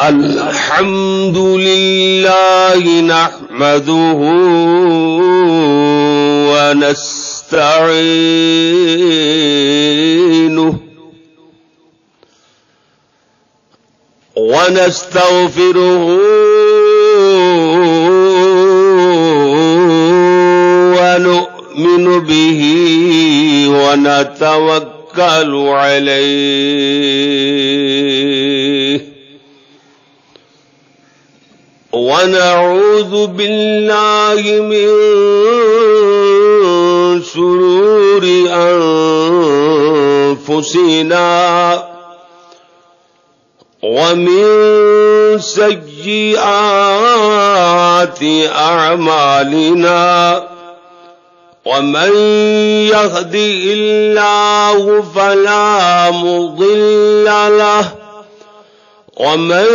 الحمد لله نحمده ونستعينه ونستغفره ونؤمن به ونتوكل عليه ونعوذ بالله من شرور أنفسنا ومن سيئات أعمالنا ومن يهدي الله فلا مضل له ومن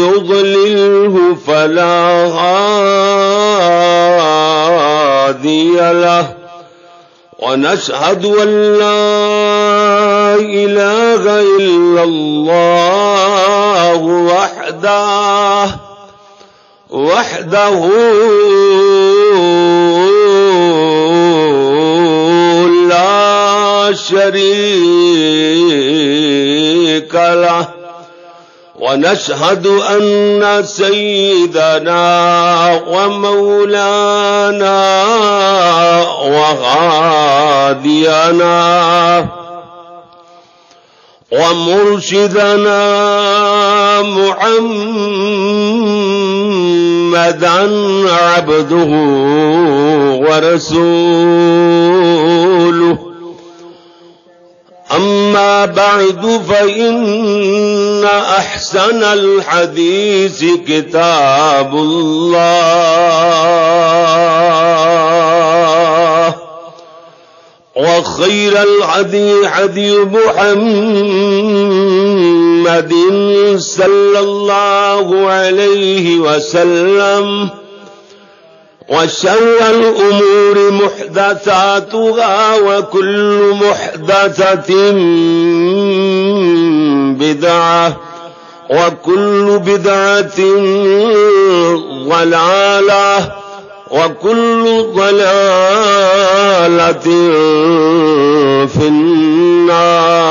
يضلله فلا هادي له. ونشهد أن لا إله إلا الله وحده وحده لا شريك له. ونشهد أن سيدنا ومولانا وغادينا ومرشدنا محمدا عبده ورسوله. بعد فإن أحسن الحديث كتاب الله. وخير العدي عدي محمد صلى الله عليه وسلم. وشر الأمور محدثاتها وكل محدثة بدعة وكل بدعة ضلالة وكل ضلالة في النار.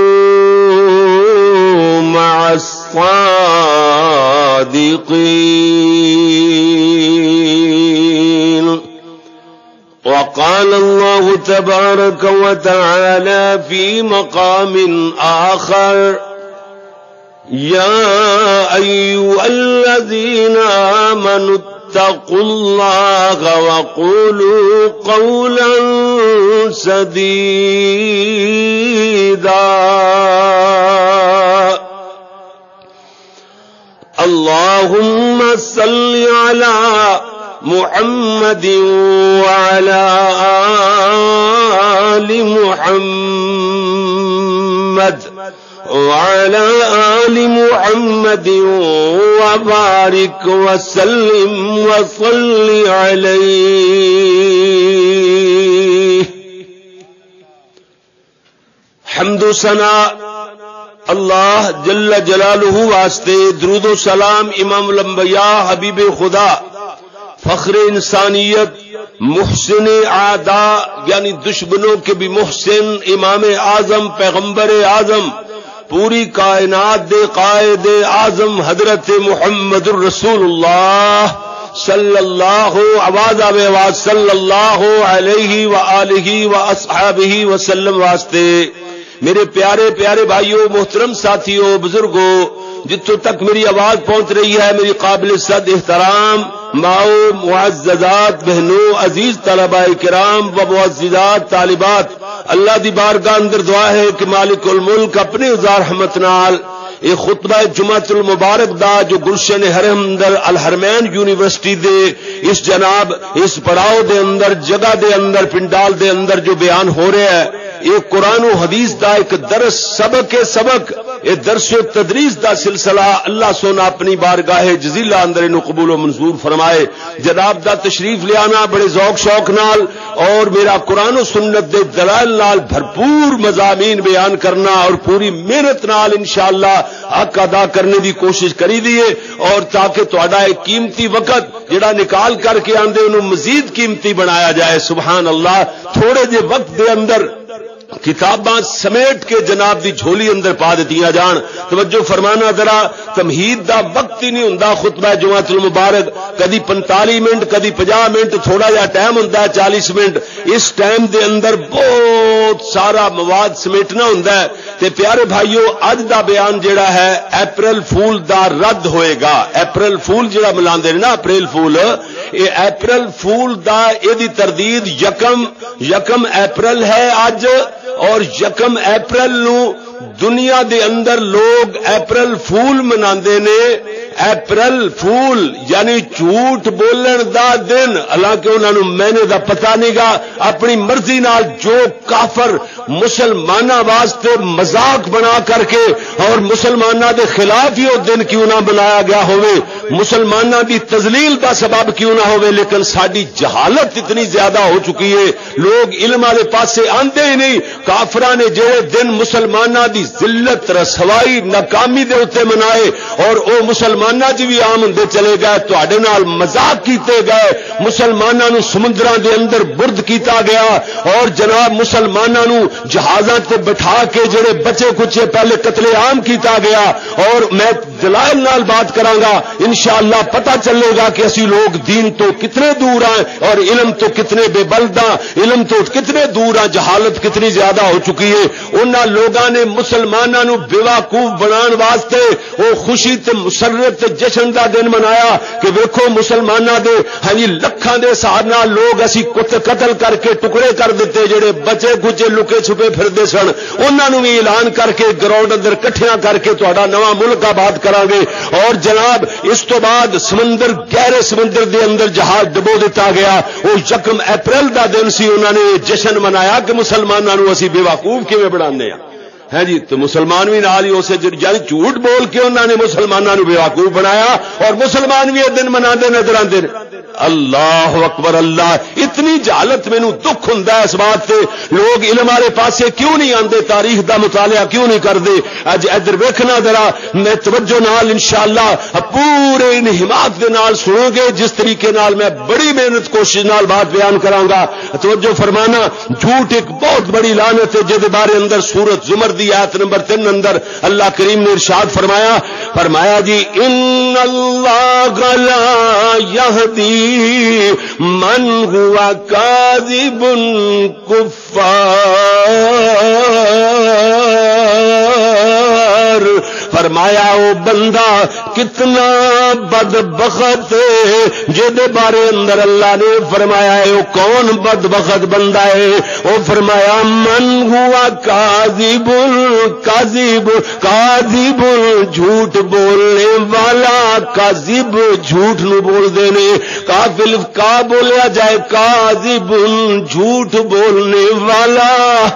مع الصادقين. وقال الله تبارك وتعالى في مقام آخر يا أيها الذين آمنوا اتقوا الله وقولوا قولا سديدا. اللهم صل على محمد وعلى آل محمد وعلى آل محمد وبارك وسلم وصل عليه. حمد و ثنا اللہ جل جلالہ واسطے درود و سلام امام الانبیاء، حبیب خدا، فخر انسانیت، محسن آدا یعنی دشمنوں کے بھی محسن امام اعظم، پیغمبر اعظم، پوری کائنات دے قائد اعظم حضرت محمد الرسول اللہ صلی اللہ آواز آبے آواز صلی اللہ علیہ و آلہ و اصحابہ وسلم واسطے۔ میرے پیارے پیارے بھائیوں محترم ساتھیوں بزرگوں جتوں تک میری آواز پہنچ رہی ہے، میری قابل صد احترام، ماؤ معززات بہنوں عزیز طلباء کرام و معززات، طالبات، اللہ دی بارگاہ اندر دعا ہے کہ مالک الملک اپنے رحمت نال یہ خطبہ جمعت المبارک دا جو گلشن حرم اندر الحرمین یونیورسٹی دے، اس جناب، اس پڑاؤ دے اندر، جگہ دے اندر، پنڈال دے اندر جو بیان ہو رہا ہے یہ قرآن و حدیث دا ایک درس سبق کے سبق۔ یہ درس و تدریس دا سلسلہ اللہ سونا اپنی بارگاہ جزیلہ اندر انو قبول و منظور فرمائے۔ جناب دا تشریف لے آنا بڑے ذوق شوق نال اور میرا قرآن و سنت دے دلائل نال بھرپور مضامین بیان کرنا اور پوری محنت نال انشاءاللہ حق ادا کرنے دی کوشش کری دیے اور تاکہ تھوڑا ایک قیمتی وقت جڑا نکال کر کے آندے انہوں مزید قیمتی بنایا جائے۔ سبحان اللہ، تھوڑے جے وقت دے اندر کتاباں سمیٹ کے جناب دی جھولی اندر پا دیتی جان۔ توجہ فرمانا ذرا، تمہید دا وقت ہی نہیں ہوں خطبہ جماعت المبارک۔ کدی پنتالی منٹ، کدی پناہ منٹ، تھوڑا جا ٹائم ہوں چالیس منٹ۔ اس ٹائم دے اندر بہت سارا مواد سمیٹنا ہوں تے پیارے بھائیو، اج دا بیان جڑا ہے، اپریل فول دا رد ہوئے گا۔ اپریل فول جڑا ملا نا، اپریل فول یہ اپریل فول دا یہ تردید یکم یکم اپریل ہے، اج اور یکم اپریل نو دنیا دے اندر لوگ اپریل فول منا نے اپریل فول یعنی جھوٹ بولن دا دن۔ حالانکہ انہوں نے مہینے دا پتہ نہیں گا، اپنی مرضی نال جو کافر مسلمان واسطے مزاق بنا کر کے اور مسلمانوں دے خلاف ہی وہ دن کیوں نہ بنایا گیا ہوئے مسلمانوں دی تزلیل کا سبب کیوں نہ ہوئے لیکن ساری جہالت اتنی زیادہ ہو چکی ہے۔ لوگ علم والے پاسے آتے ہی نہیں۔ کافرا نے جہے دن مسلمانوں دی ذلت، رسوائی، ناکامی دے اتنے منائے اور وہ مسلمانوں چ بھی جی آم ہوں چلے گئے تے مزاق کیتے گئے مسلمانوں سمندر دے اندر برد کیتا گیا اور جناب مسلمانوں جہازاں تے بٹھا کے جڑے بچے کچے پہلے قتل عام کیتا گیا اور میں دلائل نال بات کرانگا انشاءاللہ پتہ چلے گا کہ اسی لوگ دین تو کتنے دور ہیں اور علم تو کتنے بے بلدا علم تو کتنے دور ہیں، جہالت کتنی زیادہ ہو چکی ہے۔ انہاں لوگاں نے مسلمانوں بیوقوف بنان واسطے وہ خوشی تے مسرت تے جشن دا دن منایا کہ ویکھو مسلماناں دے ہاں جی لکھاں دے سارنا لوگ اسی قتل کر کے ٹکڑے کر دیتے جڑے بچے کچے لکے چھپے پھردے سن۔ انہوں بھی اعلان کر کے گراؤنڈ اندر کٹھیاں کر کے تا نواں ملک آباد کرا گے۔ اور جناب، اس تو بعد سمندر، گہرے سمندر دے اندر جہاز ڈبو دیتا گیا۔ وہ یکم اپریل دا دن سی انہوں نے جشن منایا کہ مسلمانوں اسی بے وقوف کیون بنا ہے جی؟ تو مسلمان بھی نال ہی اسے یعنی جھوٹ بول کے انہوں نے مسلمانوں بے وقوف بنایا اور مسلمان بھی یہ دن منا نظر آتے اللہ اکبر، اللہ، اتنی جہالت مینو دکھ ہوں اس بات سے لوگ علم والے پاسے کیوں نہیں آتے تاریخ دا مطالعہ کیوں نہیں کرتے اج ادھر ویکنا ذرا، میں توجہ نال انشاءاللہ پورے ان حمایت کے نال سنو گے۔ جس طریقے نال میں بڑی محنت کوشش نال بات بیان کراں توجہ فرمانا، جھوٹ ایک بہت بڑی لانت ہے جہد بارے اندر سورت زمر دی آیت نمبر تین اندر اللہ کریم نے ارشاد فرمایا فرمایا جی ان اللہ گلا یہدی من ہوا کاذب کفار فرمایا او بندہ، کتنا بد بخت جد بارے اندر اللہ نے فرمایا ہے وہ کون بد بخت بندہ ہے؟ وہ فرمایا، من ہوا کازی بل کاذب کاذب کاذب جھوٹ بولنے والا، کاذب جھوٹ نو بول دینے۔ کافل کا بولیا جائے، کاذب جھوٹ بولنے والا۔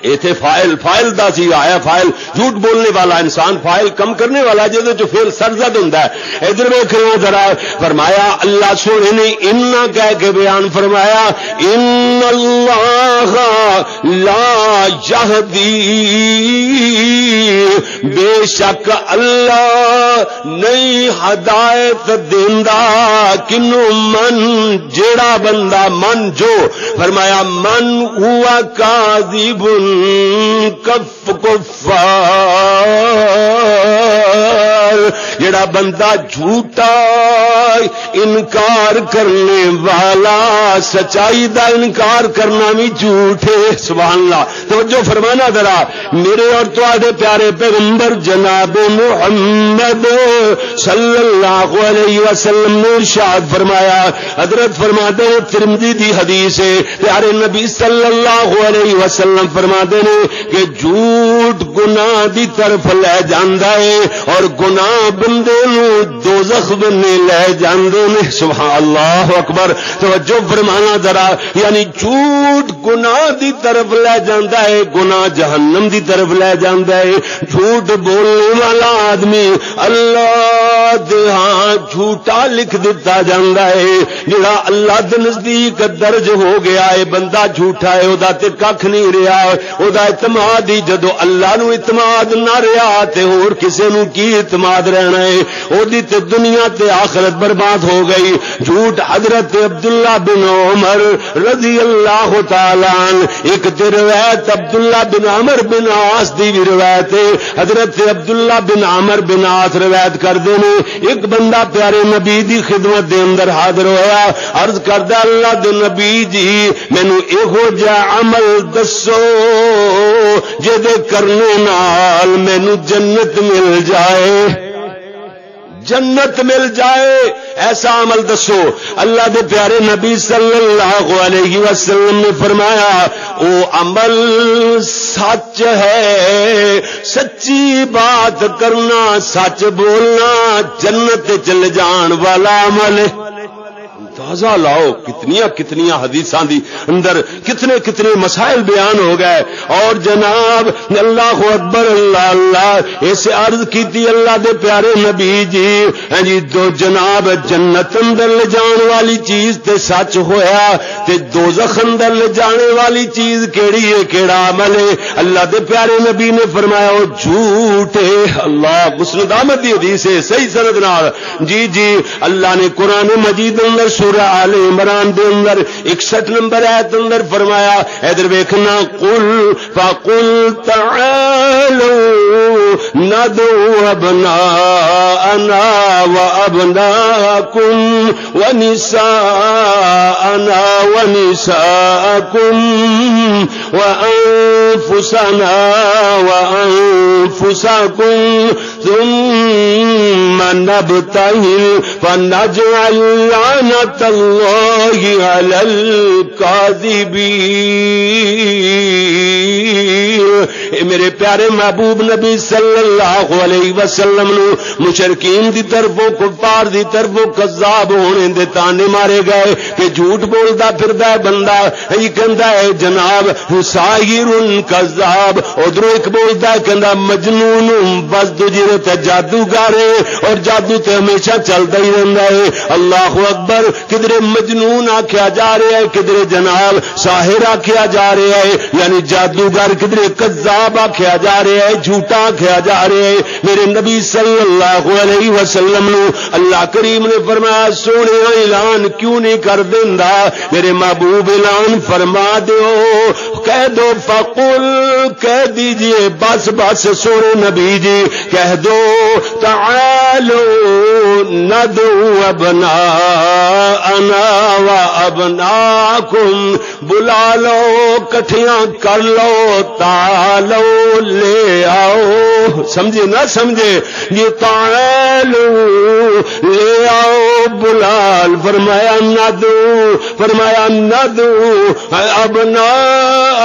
ایتھے فائل فائل دا سی آیا، فائل۔ جھوٹ بولنے والا انسان فائل کم کرنے والا جہاں جو سرزد ہوں ادھر ویخ ذرا، فرمایا، اللہ سونے نے ان کہہ کے بیان فرمایا، ان اللہ لا یہدی، بے شک اللہ نہیں ہدایت دیندا کنو من جیڑا بندہ، من جو۔ فرمایا، من ہوا کاذب کف کفار جڑا بندہ جھوٹا انکار کرنے والا، سچائی دا انکار کرنا بھی جھوٹ ہے، سبحان اللہ۔ تو جو فرمانا ذرا، میرے اور تے پیارے پیغمبر جناب محمد صلی اللہ علیہ وسلم نے ارشاد فرمایا۔ حضرت فرما دے ترمدی دی حدیث ہے۔ پیارے نبی صلی اللہ علیہ وسلم فرما دے کہ جھوٹ گناہ دی طرف لے جاندا ہے اور گناہ بندے نو دوزخ بننے لے جاندے نے، سبحان اللہ اکبر۔ توجہ فرمانا ذرا یعنی جھوٹ گناہ دی طرف لے جاندا ہے، گناہ جہنم دی طرف لے جاندا ہے۔ جھوٹ بولنے والا آدمی اللہ دے ہاں جھوٹا لکھ دتا جاندا ہے۔ جڑا اللہ دے نزدیک درج ہو گیا ہے، بندہ جھوٹا ہے او دا تے ککھ نہیں رہیا۔ او دا اعتماد ہی جدو اللہ نو اعتماد نہ رہیا تے اور کسے نو کی اعتماد رہنا ہے۔ او دی تے دنیا تے آخرت برباد ہو گئی۔ جھوٹ حضرت عبداللہ بن عمر رضی اللہ تعالی ایک تے روایت عبداللہ بن عمر بن عاص دی بھی روایت ہے۔ حضرت عبداللہ بن عمر بن عاص روایت کر دینے ایک بندہ پیارے نبی دی خدمت دے اندر حاضر ہویا، عرض کردہ اللہ دے نبی جی مینو ایہو جا عمل دسو جے کرنے نال مینو جنت مل جائے۔ جنت مل جائے۔ ایسا عمل دسو۔ اللہ دے پیارے نبی صلی اللہ علیہ وسلم نے فرمایا، او عمل سچ ہے۔ سچی بات کرنا، سچ بولنا جنت چل جان والا عمل تازہ لاؤ، کتنی کتنی حدیث دی اندر کتنے کتنے مسائل بیان ہو گئے۔ اور جناب، اللہ اکبر، اللہ اللہ اسے عرض کیتی اللہ دے پیارے نبی جی۔ ہاں جی دو جناب جنت اندر لے جان والی چیز تے سچ ہویا تے دوزخ اندر لے جانے والی چیز کیڑی ہے، کیڑا عمل ہے۔ اللہ دے پیارے نبی نے فرمایا وہ جھوٹ ہے۔ اللہ مسلم احمد دی حدیث ہے، صحیح سند نال۔ جی جی اللہ نے قرآن مجید اندر سورہ سورہ آل عمران دے اندر 61 نمبر ایت اندر فرمایا، ادھر ویکھنا، قل فقل تعالوا ندعو ابناءنا وابناءكم ونساءنا ونساءكم وانفسنا وانفسكم ثم نبتهل فنجعل لعنة الله على الكاذبين میرے پیارے محبوب نبی صلی اللہ علیہ وسلم نو مشرقین دی طرفوں، کفار دی طرفوں، کذاب ہونے دے تانے مارے گئے کہ جھوٹ بولدا پھردا ہے بندہ یہ کہندا ہے جناب ساحر کذاب۔ ادھر ایک بولدا ہے، کہندا مجنون، بس دوجی تے جادوگر اور جادو تے ہمیشہ چلدا ہی رہندا ہے۔ اللہ اکبر، کہ کدھر مجنون آکھیا جا رہا ہے کدھر جناب ساحر آکھیا جا رہا ہے یعنی جادوگر کدھر کذاب آخیا جا رہا ہے، جھوٹا آخیا جا رہا ہے۔ میرے نبی صلی اللہ علیہ وسلم نو اللہ کریم نے فرمایا، سونے اعلان کیوں نہیں کر دینا میرے محبوب اعلان فرما دو کہہ دو، فقل کہہ دیجیے، بس بس سونے نبی جی کہہ دو، تعالو ندو ابنا انا و ابنا کم بلا لو کٹھیاں کر لو تالو لے آؤ۔ سمجھے نہ سمجھے؟ یہ تعالو لے آؤ۔ بلال فرمایا نہ دو، فرمایا نہ دو ابنا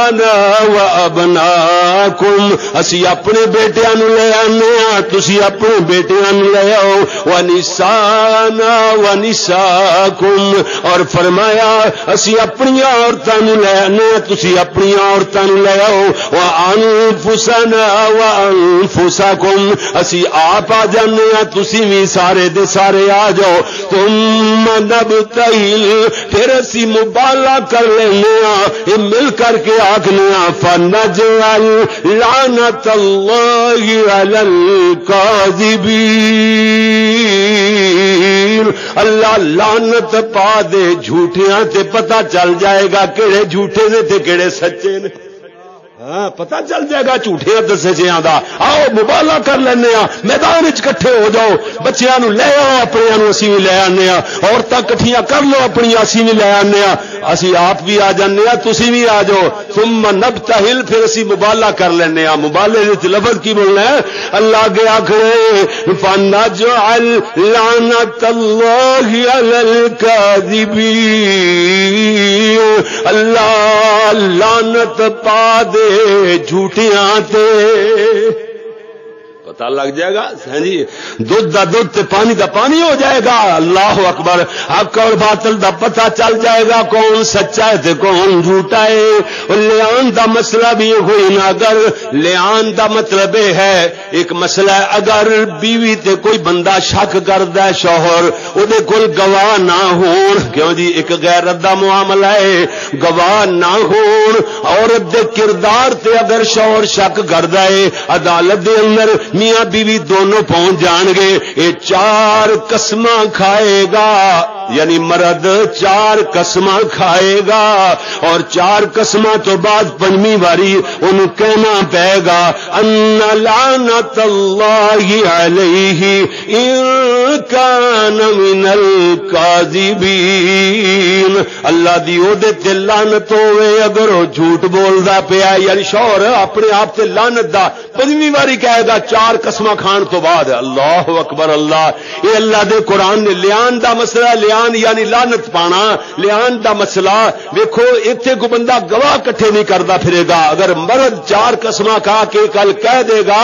انا و ابنا کم اسی اپنے بیٹیاں نو لے آنے ہاں تسی اپنے بیٹیاں نو لے آؤ۔ و نسانا و نساکم۔ اور فرمایا، اسی اپنی عورتاں نو لے آنے ہاں تسی اپنی عورتاں نو لے آؤ۔ و انفسنا و انفسکم۔ اسی آپ آ جانے ہاں تسی بھی سارے دے سارے آ جاؤ۔ تم نبتہل پھر اسی مبالا کر لینے یہ مل کر کے آکھنے ہاں لعنت اللہ علی القاذبین اللہ لعنت پا دے جھوٹیاں تے پتہ چل جائے گا کہڑے جھوٹے نے تے کہڑے سچے نے۔ ہاں پتا چل جائے گا جھوٹے دسے جی آ آؤ، مبالا کر لینا میدان کٹھے ہو جاؤ۔ بچیا لے آؤ اپنے اسی بھی لے آنے عورتیں کٹیاں کر لو اپنی اسی بھی لے آنے اسی آپ بھی آ جانے تھی بھی آ جاؤ۔ تم نب تہل پھر اسی مبالا کر لینا مبالے لفظ کی بولنا ہے؟ اللہ کے آخر پانا جو لعنت اللہ اللہ لانت پا دے۔ جھوٹیاں تے پتا لگ جائے گا۔ ہاں جی دھد کا دھد پانی کا پانی ہو جائے گا۔ اللہ اکبر۔ حق اور باطل دا پتا چل جائے گا کون سچا ہے کون جھوٹا ہے۔ لیان دا مسئلہ بھی ہوئی نہ اگر۔ لیان دا مطلب ہے، ایک مسئلہ ہے، اگر بیوی تے کوئی بندہ شک کرد ہے شوہر وہ گواہ نہ ہون۔ کیوں جی؟ ایک غیر ردا معاملہ ہے۔ گواہ نہ ہون۔ عورت دے کردار تے اگر شوہر شک کرد ہے، عدالت دے اندر میاں بیوی دونوں پہنچ جان گے یہ چار قسم کھائے گا۔ یعنی مرد چار قسم کھائے گا اور چار قسم تو بعد پنجمی باری ان کہنا پے گا، ان لعنت اللہ علیہ ان کان من القاذبین اللہ دی او دے تے لعنت ہوے اگر وہ جھوٹ بولدا پیا یعنی شوہر اپنے آپ تے لعنت دا پنجمی باری کہے گا، چار قسم کھان تو بعد۔ اللہ اکبر، اللہ یہ اللہ دے قرآن نے لیان دا مسئلہ لیان یعنی لانت پانا، لیان دا مسئلہ ویکو اتنے کو بندہ گواہ کٹھے نہیں کرتا پھرے گا۔ اگر مرد چار قسم کھا کے کل کہہ دے گا،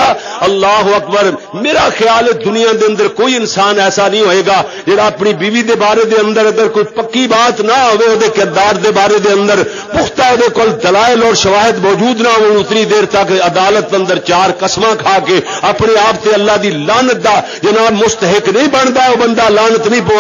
اللہ اکبر، میرا خیال ہے دنیا دے اندر کوئی انسان ایسا نہیں ہوئے گا جڑا اپنی بیوی دے بارے دے اندر اگر کوئی پکی بات نہ ہوئے دے کردار دے بارے دے اندر پختہ دے کل دلائل اور شواہد موجود نہ ہو اتنی دیر تک عدالت اندر چار قسم کھا کے اپنے آپ تے اللہ دی لانت دا جناب مستحق نہیں بنتا وہ بندہ لانت نہیں پوا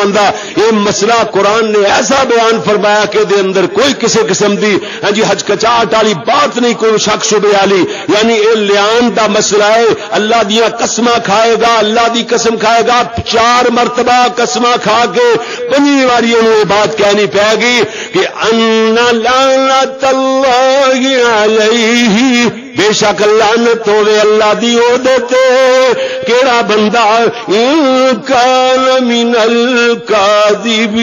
یہ مسئلہ قرآن نے ایسا بیان فرمایا کہ دے اندر کوئی کسی قسم دی ہاں جی ہچکچاہٹ والی بات نہیں، کوئی شک شبے والی یعنی یہ لیان دا مسئلہ ہے، اللہ دیا قسم کھائے گا، اللہ دی قسم کھائے گا، چار مرتبہ قسم کھا کے پنجی واری یہ بات کہنی پے گی کہ ان لعنت اللہ علیہ بے شک لانت ہوے اللہ دی او دیتے کیڑا بندہ ان کان من الکاذبین۔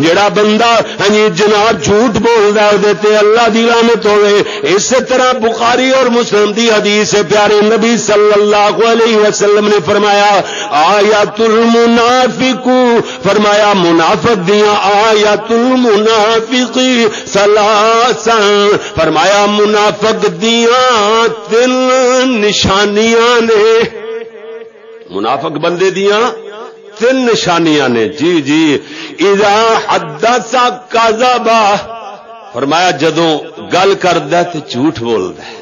جڑا بندہ ہنی جناب جھوٹ بول رہا دیتے اللہ دی لانت ہوئے۔ اس طرح بخاری اور مسلم دی حدیث پیارے نبی صلی اللہ علیہ وسلم نے فرمایا آیات المنافق فرمایا، منافق دیا آیات المنافقی سلاسا فرمایا منافق دیا تین نشانیاں نے۔ منافق بندے دیا تین نشانیاں نے۔ جی جی۔ اذا حدث کذبا فرمایا جدوں گل کردا تے جھوٹ بولدا ہے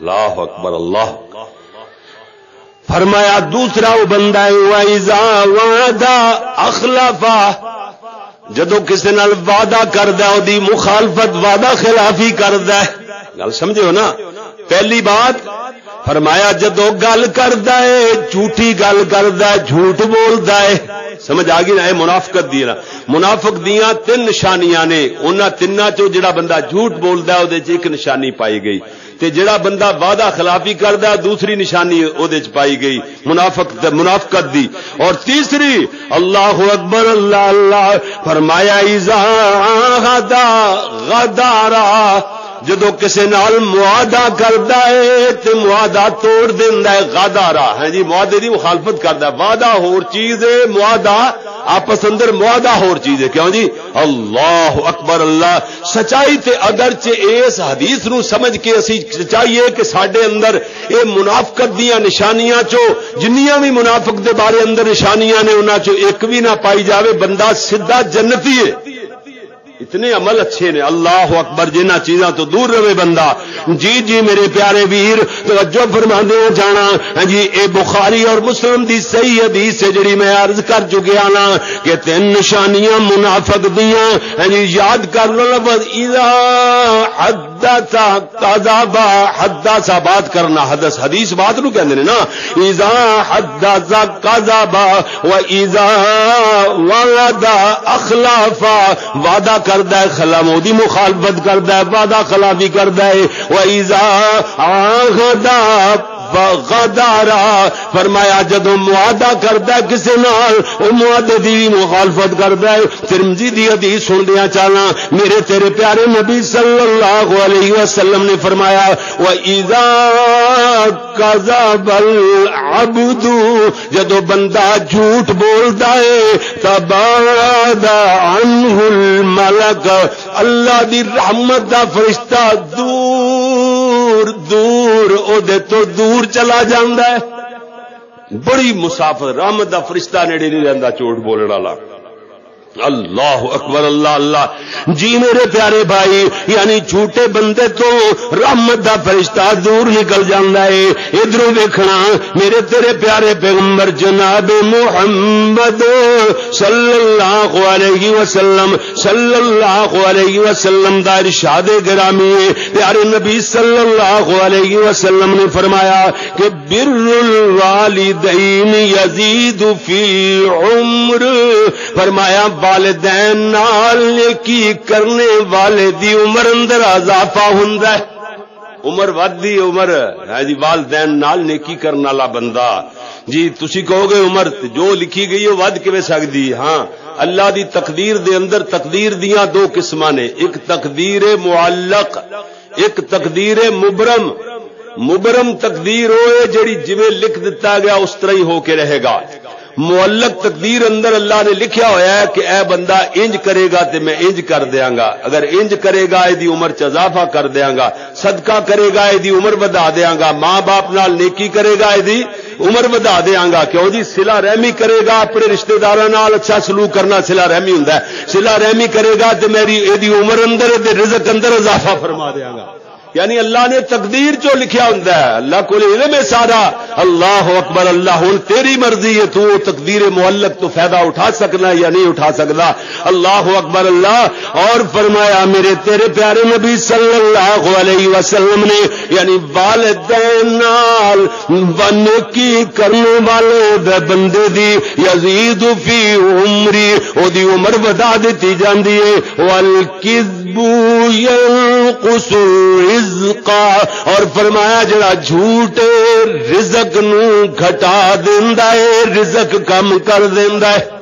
اللہ اکبر، اللہ فرمایا دوسرا وہ بندہ ہے اذا وعدہ اخلفا جدو کسی نال وعدہ کردا او دی مخالفت وعدہ خلافی کردا ہے۔ گل سمجھو نا؟ پہلی بات، فرمایا جدو گل کرتا ہے گل کرتا ہے، جھوٹ بولتا ہے۔ سمجھ آ گئی نا؟ منافقت دی نا۔ منافق دیا تین نشانیاں نے ان تین چو جڑا بندہ جھوٹ بولتا ہے وہ ایک نشانی پائی گئی۔ تے جڑا بندہ وعدہ خلافی کرتا دوسری نشانی وہ پائی گئی، منافق منافقت دی۔ اور تیسری، اللہ اکبر، اللہ اللہ، فرمایا غدارا جدو کسی نال معاہدہ کرتا ہے تو معاہدہ توڑ دینا ہے غادارا ہے۔ جی معاہدے کی مخالفت کرتا ہے۔ وعدہ ہور چیز ہے معاہدہ آپس اندر معاہدہ ہور چیز ہے۔ کیوں جی؟ اللہ اکبر، اللہ۔ سچائی تے اگرچہ اس حدیث نو سمجھ کے اسی چاہیے کہ سڈے اندر اے منافقت دیا نشانیاں چو، جنیاں بھی منافق دے بارے اندر نشانیاں نے انہاں چو ایک بھی نہ پائی جاوے، بندہ سیدھا جنتی ہے۔ اتنے عمل اچھے نے، اللہ اکبر، جنہ چیزاں تو دور رہے بندہ۔ جی جی میرے پیارے ویر، توجہ فرما دے جانا۔ ہاں جی اے بخاری اور مسلم دی صحیح حدیث ہے، جڑی میں عرض کر چکیا نا کہ تین نشانیاں منافق دیاں ہاں جی یاد کر لو، لفظ اذا حد با حدا سا بات کرنا، حدث، حدیث بات نو کہندے نے نا ایزا حدا سا با و ایزا وعد اخلافا وعدہ کردا ہے خلاف مخالفت کردا ہے، وعدہ خلافی کردا ہے، و ایزا عہدا غدارا فرمایا جدو معاہدہ کرتا کسی نال وہ معاہدے دی مخالفت کرتا ہے۔ ترمزی دی حدیث سن دیا چالا میرے تیرے پیارے نبی صلی اللہ علیہ وسلم نے فرمایا وہ ایزا کذب العبد جدو بندہ جھوٹ بولتا ہے تب عنہ الملک۔ اللہ دی رحمت دا فرشتہ دور دور او دے تو دور چلا جاندہ ہے۔ بڑی مسافر، رحمت دا فرشتہ نیڑے نہیں رہندا چوٹ بولنے والا۔ اللہ اکبر، اللہ اللہ۔ جی میرے پیارے بھائی یعنی جھوٹے بندے تو رحمت دا فرشتہ دور نکل جانا ہے۔ ادھر دیکھنا، میرے تیرے پیارے پیغمبر جناب محمد صلی اللہ علیہ وسلم، صلی اللہ علیہ وسلم دا ارشاد گرامی ہے۔ پیارے نبی صلی اللہ علیہ وسلم نے فرمایا کہ بر الوالدین یزید فی عمر۔ فرمایا والدین نال نیکی کرنے والے دی عمر اندر اضافہ ہوندا ہے۔ عمر ودی عمر ہے جی والدین نال نیکی کرنے والا بندہ۔ جی تسی کہو گے عمر، جو لکھی گئی ہے ود کیویں سکدی؟ ہاں اللہ دی تقدیر دے اندر تقدیر دیاں دو قسماں نے۔ ایک تقدیر معلق، ایک تقدیر مبرم۔ مبرم تقدیر ہوئے جڑی جویں لکھ دتا گیا، اس طرح ہی ہو کے رہے گا۔ معلق تقدیر اندر اللہ نے لکھیا ہوا ہے کہ اے بندہ انج کرے گا تے میں انج کر دیاں گا۔ اگر انج کرے گا دی عمر چ اضافہ کر دیاں گا۔ صدقہ کرے گا دی عمر بدا دیاں گا۔ ماں باپ نال نیکی کرے گا دی عمر بدا دیاں گا۔ کیوں جی؟ سلا رحمی کرے گا، اپنے رشتہ داراں نال اچھا سلوک کرنا سلا رحمی ہوندا ہے۔ سلا رحمی کرے گا تے میری دی عمر اندر تے رزق اندر اضافہ فرما دیاں گا۔ یعنی اللہ نے تقدیر جو لکھیا ہوں اللہ کو علم ہے سارا۔ اللہ اکبر، اللہ ہوں تیری مرضی ہے تو تقدیر معلق تو فائدہ اٹھا سکنا یا نہیں اٹھا سکتا اللہ اکبر، اللہ۔ اور فرمایا، میرے تیرے پیارے نبی صلی اللہ علیہ وسلم نے یعنی والدین کی کرنے والے بندے دی یزید فی عمری او دی عمر بتا دیتی جاندی ہے۔ والکذب رزقا اور فرمایا، جڑا جھوٹ رزق نو گھٹا دیندا ہے، رزق کم کر دیندا ہے۔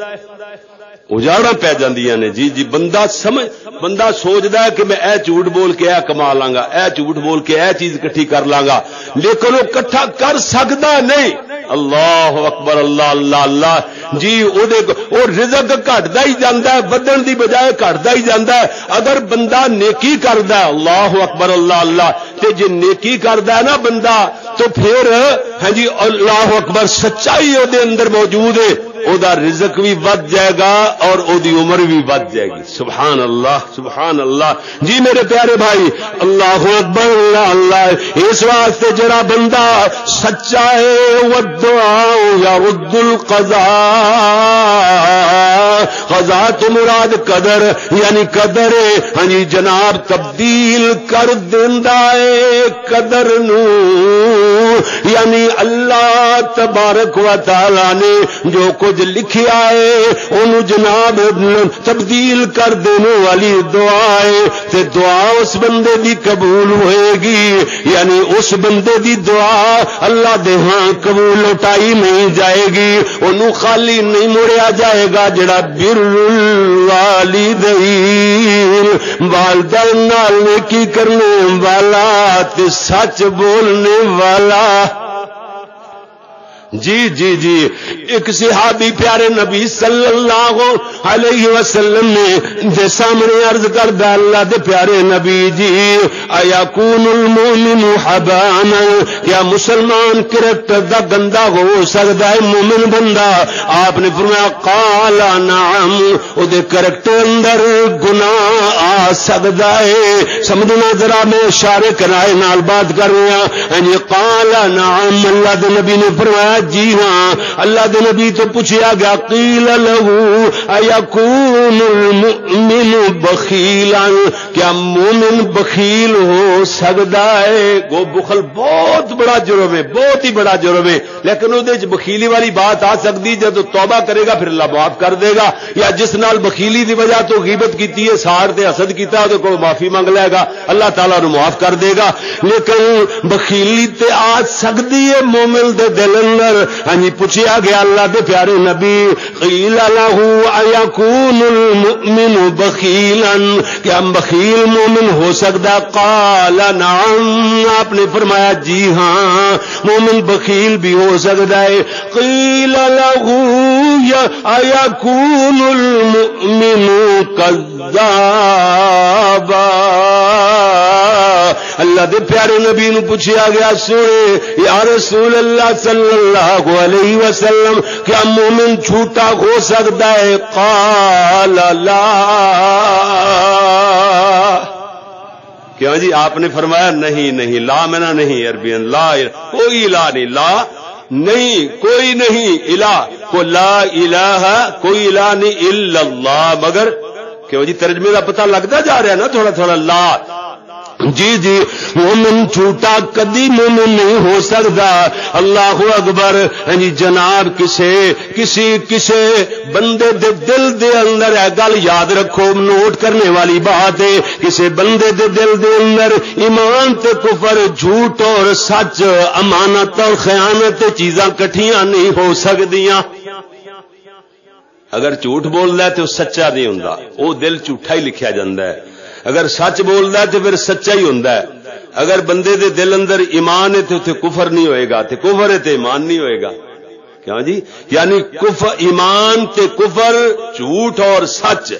اجاڑا پی جاندیاں نے۔ جی جی بندہ سمجھ، بندہ سوچدا ہے کہ میں اے جھوٹ بول کے اے کما لاں گا اے جھوٹ بول کے اے چیز کٹھی کر لاں گا لیکن وہ کٹھا کر سکدا نہیں۔ اللہ اکبر، اللہ اللہ اللہ۔ جی وہ رزق گٹتا ہی جانا ہے، بدن دی بجائے گٹتا ہی جانا ہے۔ اگر بندہ نیکی کرد اللہ اکبر، اللہ اللہ۔ تے جی نیکی کرد نا بندہ، تو پھر ہاں جی اللہ اکبر سچائی وہ اندر موجود ہے۔ او دا رزق بھی ود جائے گا اور او دی عمر بھی ود جائے گی۔ سبحان اللہ سبحان اللہ۔ جی میرے پیارے بھائی، اللہ اکبر، اللہ اللہ۔ اس واسطے جڑا بندہ سچا ہے، وہ دعا یا رد القضا قضا تو مراد قدر یعنی قدر۔ ہاں جی جناب، تبدیل کر دیندا ہے قدر نو۔ یعنی اللہ تبارک و تعالی نے جو کچھ کچھ لکھیا ہے ان جناب تبدیل کر دینے والی دعا ہے۔ تے دعا اس بندے دی قبول ہوئے گی۔ یعنی اس بندے دی دعا اللہ دے ہاں قبول لوٹائی نہیں جائے گی۔ انہوں خالی نہیں مڑیا جائے گا جڑا بر والدین والدین نال نیکی کرنے والا تے سچ بولنے والا جی جی جی۔ ایک صحابی پیارے نبی صلی اللہ علیہ وسلم نے دے سامنے عرض کر دا اللہ دے پیارے نبی جی آیا کون المومن حبان کیا مسلمان کریکٹر دا گندا ہو سکتا ہے مومن بندہ۔ آپ نے فرمایا قالا نعم۔ او دے کریکٹر اندر گناہ آ سکتا ہے۔ سمجھنا ذرا میں اشارے کرائے نال بات کر رہا ہاں یعنی قالا نعم۔ اللہ دے نبی نے فرمایا جی ہاں۔ اللہ دے نبی تو پوچھا گیا، قیل لہو ایکون المؤمن بخیلا۔ کیا مومن بخیل ہو سکتا ہے؟ گو بخل بہت بڑا جرم ہے، بہت ہی بڑا جرم ہے۔ لیکن وہ بخیلی والی بات آ سکتی جب توبہ کرے گا، پھر اللہ معاف کر دے گا۔ یا جس نال بخیلی دی وجہ تو غیبت کیتی ہے سار تے حسد کیتا ہے کو معافی مانگ لے گا۔ اللہ تعالیٰ نو معاف کر دے گا۔ لیکن بخیلی تے آ سکتی ہے، مومن دے دل اندر اندر ہاں جی پوچھا گیا اللہ دے پیارے نبی، قیل له ایکون المؤمن بخیلا، کیا بخیل مومن ہو سکتا قال نعم، آپ نے فرمایا جی ہاں مومن بخیل بھی ہو سکتا ہے۔ قیل له ایکون المؤمن کذابا۔ اللہ دے پیارے نبی نو پوچھا گیا، سونے، یا رسول اللہ صلی اللہ علیہ وسلم، کیا مومن جھوٹا ہو سکتا ہے؟ قال لا۔ کیوں جی؟ آپ نے فرمایا، نہیں نہیں، لا مینا نہیں عربی لا، کوئی لا نہیں لا نہیں، کوئی نہیں، الہ، کو لا الہ، کوئی الہ نہیں، الا اللہ۔ مگر کیوں جی؟ ترجمے کا پتہ لگتا جا رہا نا، تھوڑا تھوڑا، لا۔ جی جی مومن جھوٹا کدی مومن نہیں ہو سکتا۔ اللہ اکبر جی جناب، کسے، کسی، کسے بندے دے دل دے اندر ہے گل یاد رکھو، نوٹ کرنے والی بات ہے۔ کسے بندے دے دل دے اندر ایمان تے کفر، جھوٹ اور سچ، امانت اور خیانت چیزاں کٹھیاں نہیں ہو سکدیاں۔ اگر جھوٹ بولتا ہے تو سچا نہیں ہوں وہ دل جھوٹا ہی لکھیا جاندہ ہے۔ اگر سچ بولتا ہے تو پھر سچا ہی ہوں اگر بندے دے دل اندر ایمان ہے تو اتنے کفر نہیں ہوئے گا تے کفر ہے تو ایمان نہیں ہوئے گا۔ کیا جی؟ یعنی کفر، ایمان تے کفر جھوٹ اور سچ۔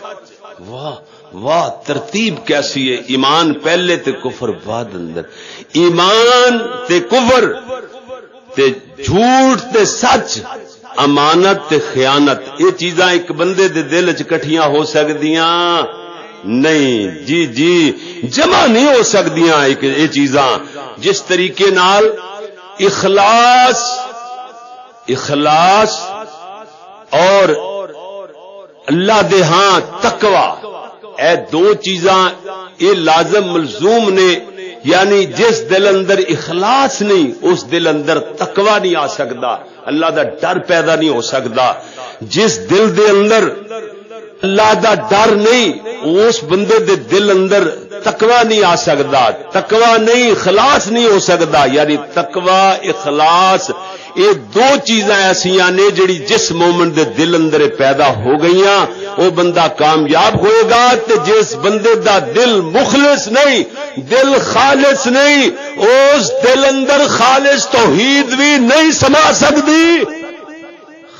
واہ واہ، ترتیب کیسی ہے۔ ایمان پہلے تے کفر بعد اندر۔ ایمان تے کفر تے جھوٹ تے سچ۔ امانت تے خیانت۔ یہ چیزاں ایک بندے دے دل چٹیاں ہو سکدیاں۔ نہیں جی جی جمع نہیں ہو سکتی یہ چیزاں۔ جس طریقے نال اخلاص اخلاص اور اللہ دے ہاں تکوا اے دو چیزاں یہ لازم ملزوم نے یعنی جس دل اندر اخلاص نہیں، اس دل اندر تکوا نہیں آ سکتا اللہ دا ڈر پیدا نہیں ہو سکتا جس دل دے اندر اللہ دا ڈر نہیں، اس بندے دے دل اندر تکوا نہیں آ سکتا تکوا نہیں اخلاص نہیں ہو سکتا یعنی تکوا اخلاص، یہ دو چیزاں ایسا نے جڑی جس مومنٹ دے دل اندر پیدا ہو گئی وہ بندہ کامیاب ہوئے گا تے جس بندے دا دل مخلص نہیں، دل خالص نہیں، اس دل اندر خالص توحید بھی نہیں سما سکتی۔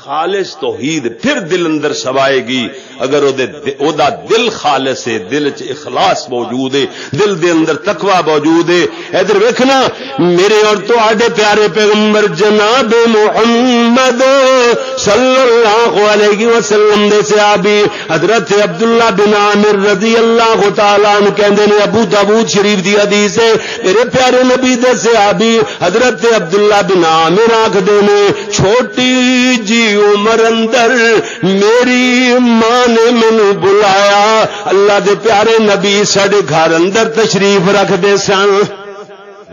خالص توحید پھر دل اندر سوائے گی۔ اگر او دا دل خالص ہے، دل چ اخلاص موجود ہے، دل دے اندر تقوی موجود ہے۔ ادھر ویکھنا میرے اور تو آڈے پیارے پیغمبر جناب محمد صلی اللہ علیہ وسلم دے صحابی حضرت عبداللہ بن عامر رضی اللہ تعالی عنہ کہندے نے ابو داؤد شریف دی حدیث ہے۔ میرے پیارے نبی دے صحابی حضرت عبداللہ بن عامر آکھدے نے، چھوٹی جی عمر اندر، میری ماں نے مینو بلایا۔ اللہ دے پیارے نبی سڈے گھر اندر تشریف رکھتے سن۔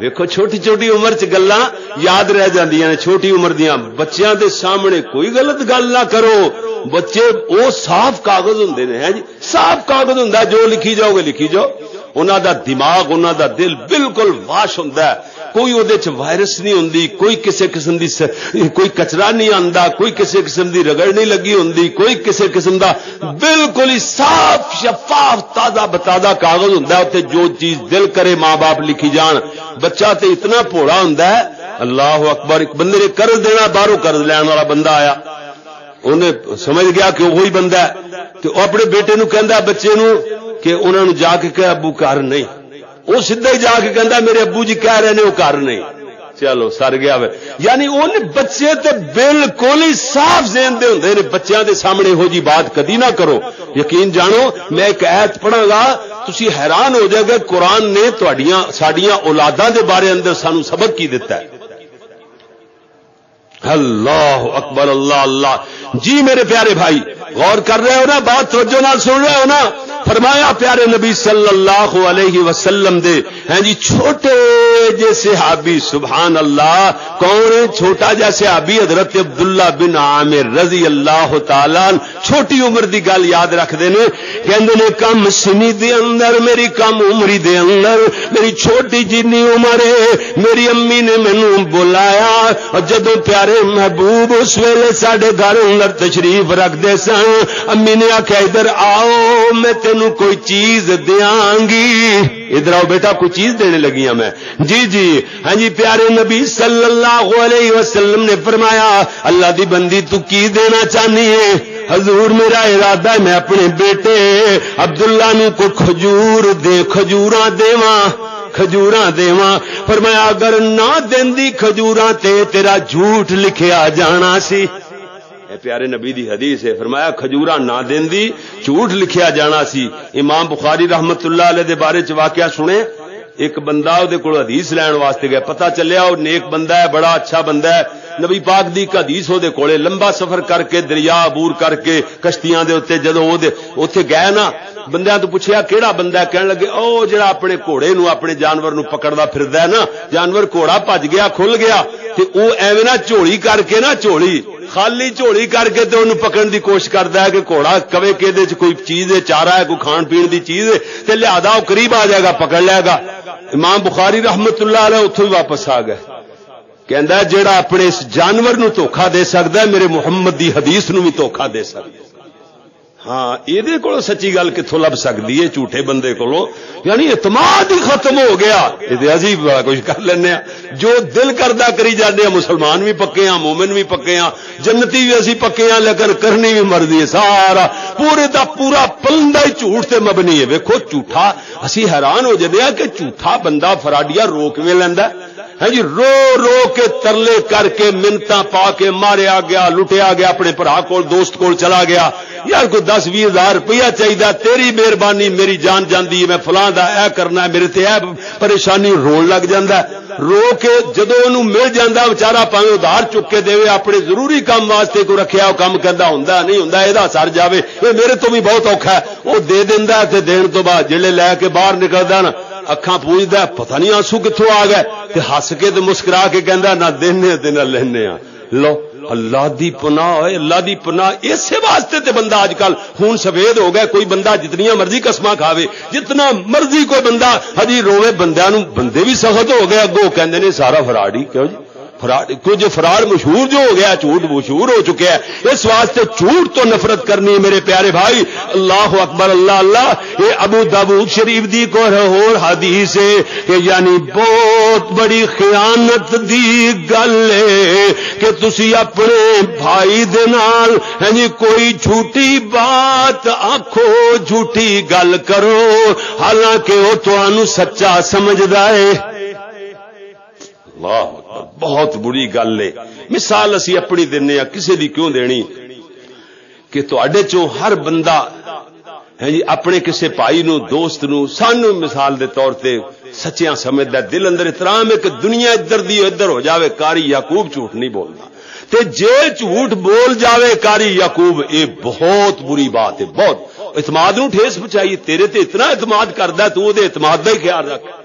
ویکو چھوٹی چھوٹی عمر چ گلا یاد رہ جاندیاں چھوٹی عمر دیا بچیاں دے سامنے کوئی غلط گل نہ کرو۔ بچے وہ صاف کاغذ ہوں ہاں جی؟ صاف کاغذ ہوں جو لکھی جاؤ گے لکھی جاؤ۔ انہوں دا دماغ انہوں دا دل بالکل واش ہوں کوئی وہ وائرس نہیں ہوں کوئی کسی قسم دی کوئی کچرا نہیں آتا کوئی کسی قسم دی رگڑ نہیں لگی ہوں کوئی کسی قسم دا بالکل ہی صاف شفاف تازہ بتازہ کاغذ ہوں اتنے جو چیز دل کرے ماں باپ لکھی جان۔ بچہ تے اتنا پوڑا ہوں اللہ اکبر، ایک بندے نے قرض دینا، باہروں قرض لین والا بندہ آیا۔ انہیں سمجھ گیا کہ وہی بندہ ہے تو اپنے بیٹے نو کہندا بچے نو کہ انہوں نے جا کے کہ ابو کار نہیں۔ وہ سیدا ہی جا کے کہندا میرے ابو جی کہہ رہے نے، وہ کر نہیں۔ چلو، سر گیا یعنی ان بچے تے بالکل ہی صاف ذہن دے ہوندے نے، بچیاں دے سامنے ہو جی بات کدی نہ کرو۔ یقین جانو، میں ایک ایت پڑھا گا، تسی حیران ہو جائے گا قرآن نے تہاڈیاں ساڈیاں اولاداں دے بارے اندر سانو سبق کی دیتا ہے۔ اللہ اکبر، اللہ اللہ۔ جی میرے پیارے بھائی غور کر رہے ہو نا، بات توجہ نہ سن رہے ہو نا۔ فرمایا، پیارے نبی صلی اللہ علیہ وسلم دے۔ ہیں جی چھوٹے جیسے صحابی، سبحان اللہ، کون چھوٹا جیسے آبی حضرت عبداللہ بن عامر رضی اللہ تعالی چھوٹی عمر دی گل یاد رکھتے ہیں۔ کہندے نے، کم سنی دے اندر، میری کم عمری دے اندر۔ میری چھوٹی جنی عمر ہے۔ میری امی نے مینو بلایا۔ اور جدو پیارے محبوب اس ویلے سڈے گھر اندر تشریف رکھتے سن امی نے آخیا ادھر آؤ، میں تینوں کوئی چیز دیاں گی ادھر آؤ بیٹا، کوئی چیز دینے لگی ہوں میں۔ جی جی۔ ہاں جی پیارے نبی صلی اللہ علیہ وسلم نے فرمایا، اللہ دی بندی تو کی دینا چاہنی ہے؟ حضور میرا ارادہ ہے، میں اپنے بیٹے عبداللہ نو کو کھجور دے، کھجوراں دیواں کھجوراں دیواں۔ فرمایا، اگر نہ دیندی کھجوراں تے تیرا جھوٹ لکھیا جانا سی اے پیارے نبی دی حدیث ہے، فرمایا کھجورا نہ دیندی جھوٹ لکھیا جانا سی۔ امام بخاری رحمت اللہ علیہ دے بارے چ واقعہ سنے۔ ایک بندہ دے کول حدیث لین واسطے گیا، پتہ چلیا او نیک بندہ ہے، بڑا اچھا بندہ ہے۔ نبی پاک دی حدیث او دے کولے، لمبا سفر کر کے، دریا عبور کر کے، کشتیاں دے اوتے جدوں او دے اوتھے گئے نا، بندیاں تو پوچھیا، کیڑا بندہ ہے؟ کہن لگے، او جڑا اپنے گھوڑے نو، اپنے جانور نو پکڑدا پھردا ہے نا، جانور گھوڑا بھج گیا، کھل گیا۔ تے او ایویں نا چوڑی کر کے نا چوڑی خالی جھولی کر کے تو انہوں پکڑن دی کوشش کرتا ہے کہ گھوڑا کبے کہ کوئی چیز ہے چارا ہے، کوئی کھان پین دی چیز ہے تو لہذا وہ قریب آ جائے گا، پکڑ لے گا۔ امام بخاری رحمت اللہ علیہ اتوں ہی واپس آ گئے۔ کہہ جا اپنے اس جانور نو دے سکتا ہے، میرے محمد دی حدیث نو بھی دھوکھا دے سکتا ہے۔ ہاں یہ کو سچی گل کتوں لب سکتی ہے جھوٹے بندے کو یعنی اعتماد ہی ختم ہو گیا۔ یہ عجیب بڑا کچھ کر لینا جو دل کردہ کری جانے مسلمان بھی پکے ہاں مومن بھی پکے ہاں جنتی بھی اسی پکے ہاں لیکن کرنی بھی مرضی ہے۔ سارا پورے دا پورا پلندہ ہی جھوٹ سے مبنی ہے۔ ویکو جھوٹا، اسی حیران ہو جاتے ہیں کہ جھوٹا بندہ فراڈیا روک میں لینا ہے جی رو رو کے ترلے کر کے منتا پا کے ماریا گیا، لٹیا گیا، اپنے برا کو دوست کو چلا گیا۔ یار، کوئی دس بھی ہزار روپیہ چاہیے تیری مہربانی، میری جان جاندی میں فلاں دا اے کرنا ہے، میرے تے اے پریشانی رون لگ جاندا ہے۔ رو کے جدو انہوں مل جاندہ بچارا پاویں ادھار چک کے دے اپنے ضروری کام واسطے کو رکھیا، وہ کام کردا ہوندا نہیں ہوندا اے سر جاوے۔ اے میرے تو بھی بہت اوکھا ہے، وہ دے دیندا تے دین تو بعد جلے لے کے باہر نکلدا نا اکھاں پوچھدا پتہ نہیں آنسو کتھوں آ گئے۔ تے ہس کے تے مسکرا کے کہندا نہ دینے تے نہ لینے لو، اللہ دی پناہ ہے اللہ دی پناہ اسی واسطے تے بندہ اج کل خون سفید ہو گیا، کوئی بندہ جتنی مرضی قسمہ کھاوے، جتنا مرضی کوئی بندہ، ہجی روے بندیاں نو بندے بھی سخت ہو گئے، اگوں کہندے نے سارا فراڈ ہی، کیوں جی؟ کچھ فرار مشہور جو ہو گیا، جھوٹ مشہور ہو چکے ہیں۔ اس واسطے جھوٹ تو نفرت کرنی میرے پیارے بھائی۔ اللہ اکبر، اللہ اللہ۔ یہ ابو دبو شریف دی کو اور حدیث ہے کہ یعنی بہت بڑی خیانت دی گل ہے کہ تسی اپنے بھائی دے نال یعنی کوئی جھوٹی بات آخو جھوٹی گل کرو۔ حالانکہ وہ تو سچا سمجھدا ہے۔ اللہ بہت بری گل ہے۔ مثال اسی اپنی دینے کسی دی کیوں دینی؟ کہ چوں ہر بندہ، ہے جی اپنے کسی بھائی نو دوست نو سانو مثال دے طور تے سچیاں سمجھدا دل اندر احترام ہے کہ دنیا ادھر دی ادھر ہو جاوے، کاری یعقوب جھوٹ نہیں بولنا تے جے جھوٹ بول جاوے، کاری یعقوب، اے بہت بری بات ہے، بہت۔ اعتماد نو ٹھیس پہنچائی تیرے تے اتنا اعتماد کردا تو او دے اعتماد دا ہی خیال رکھ۔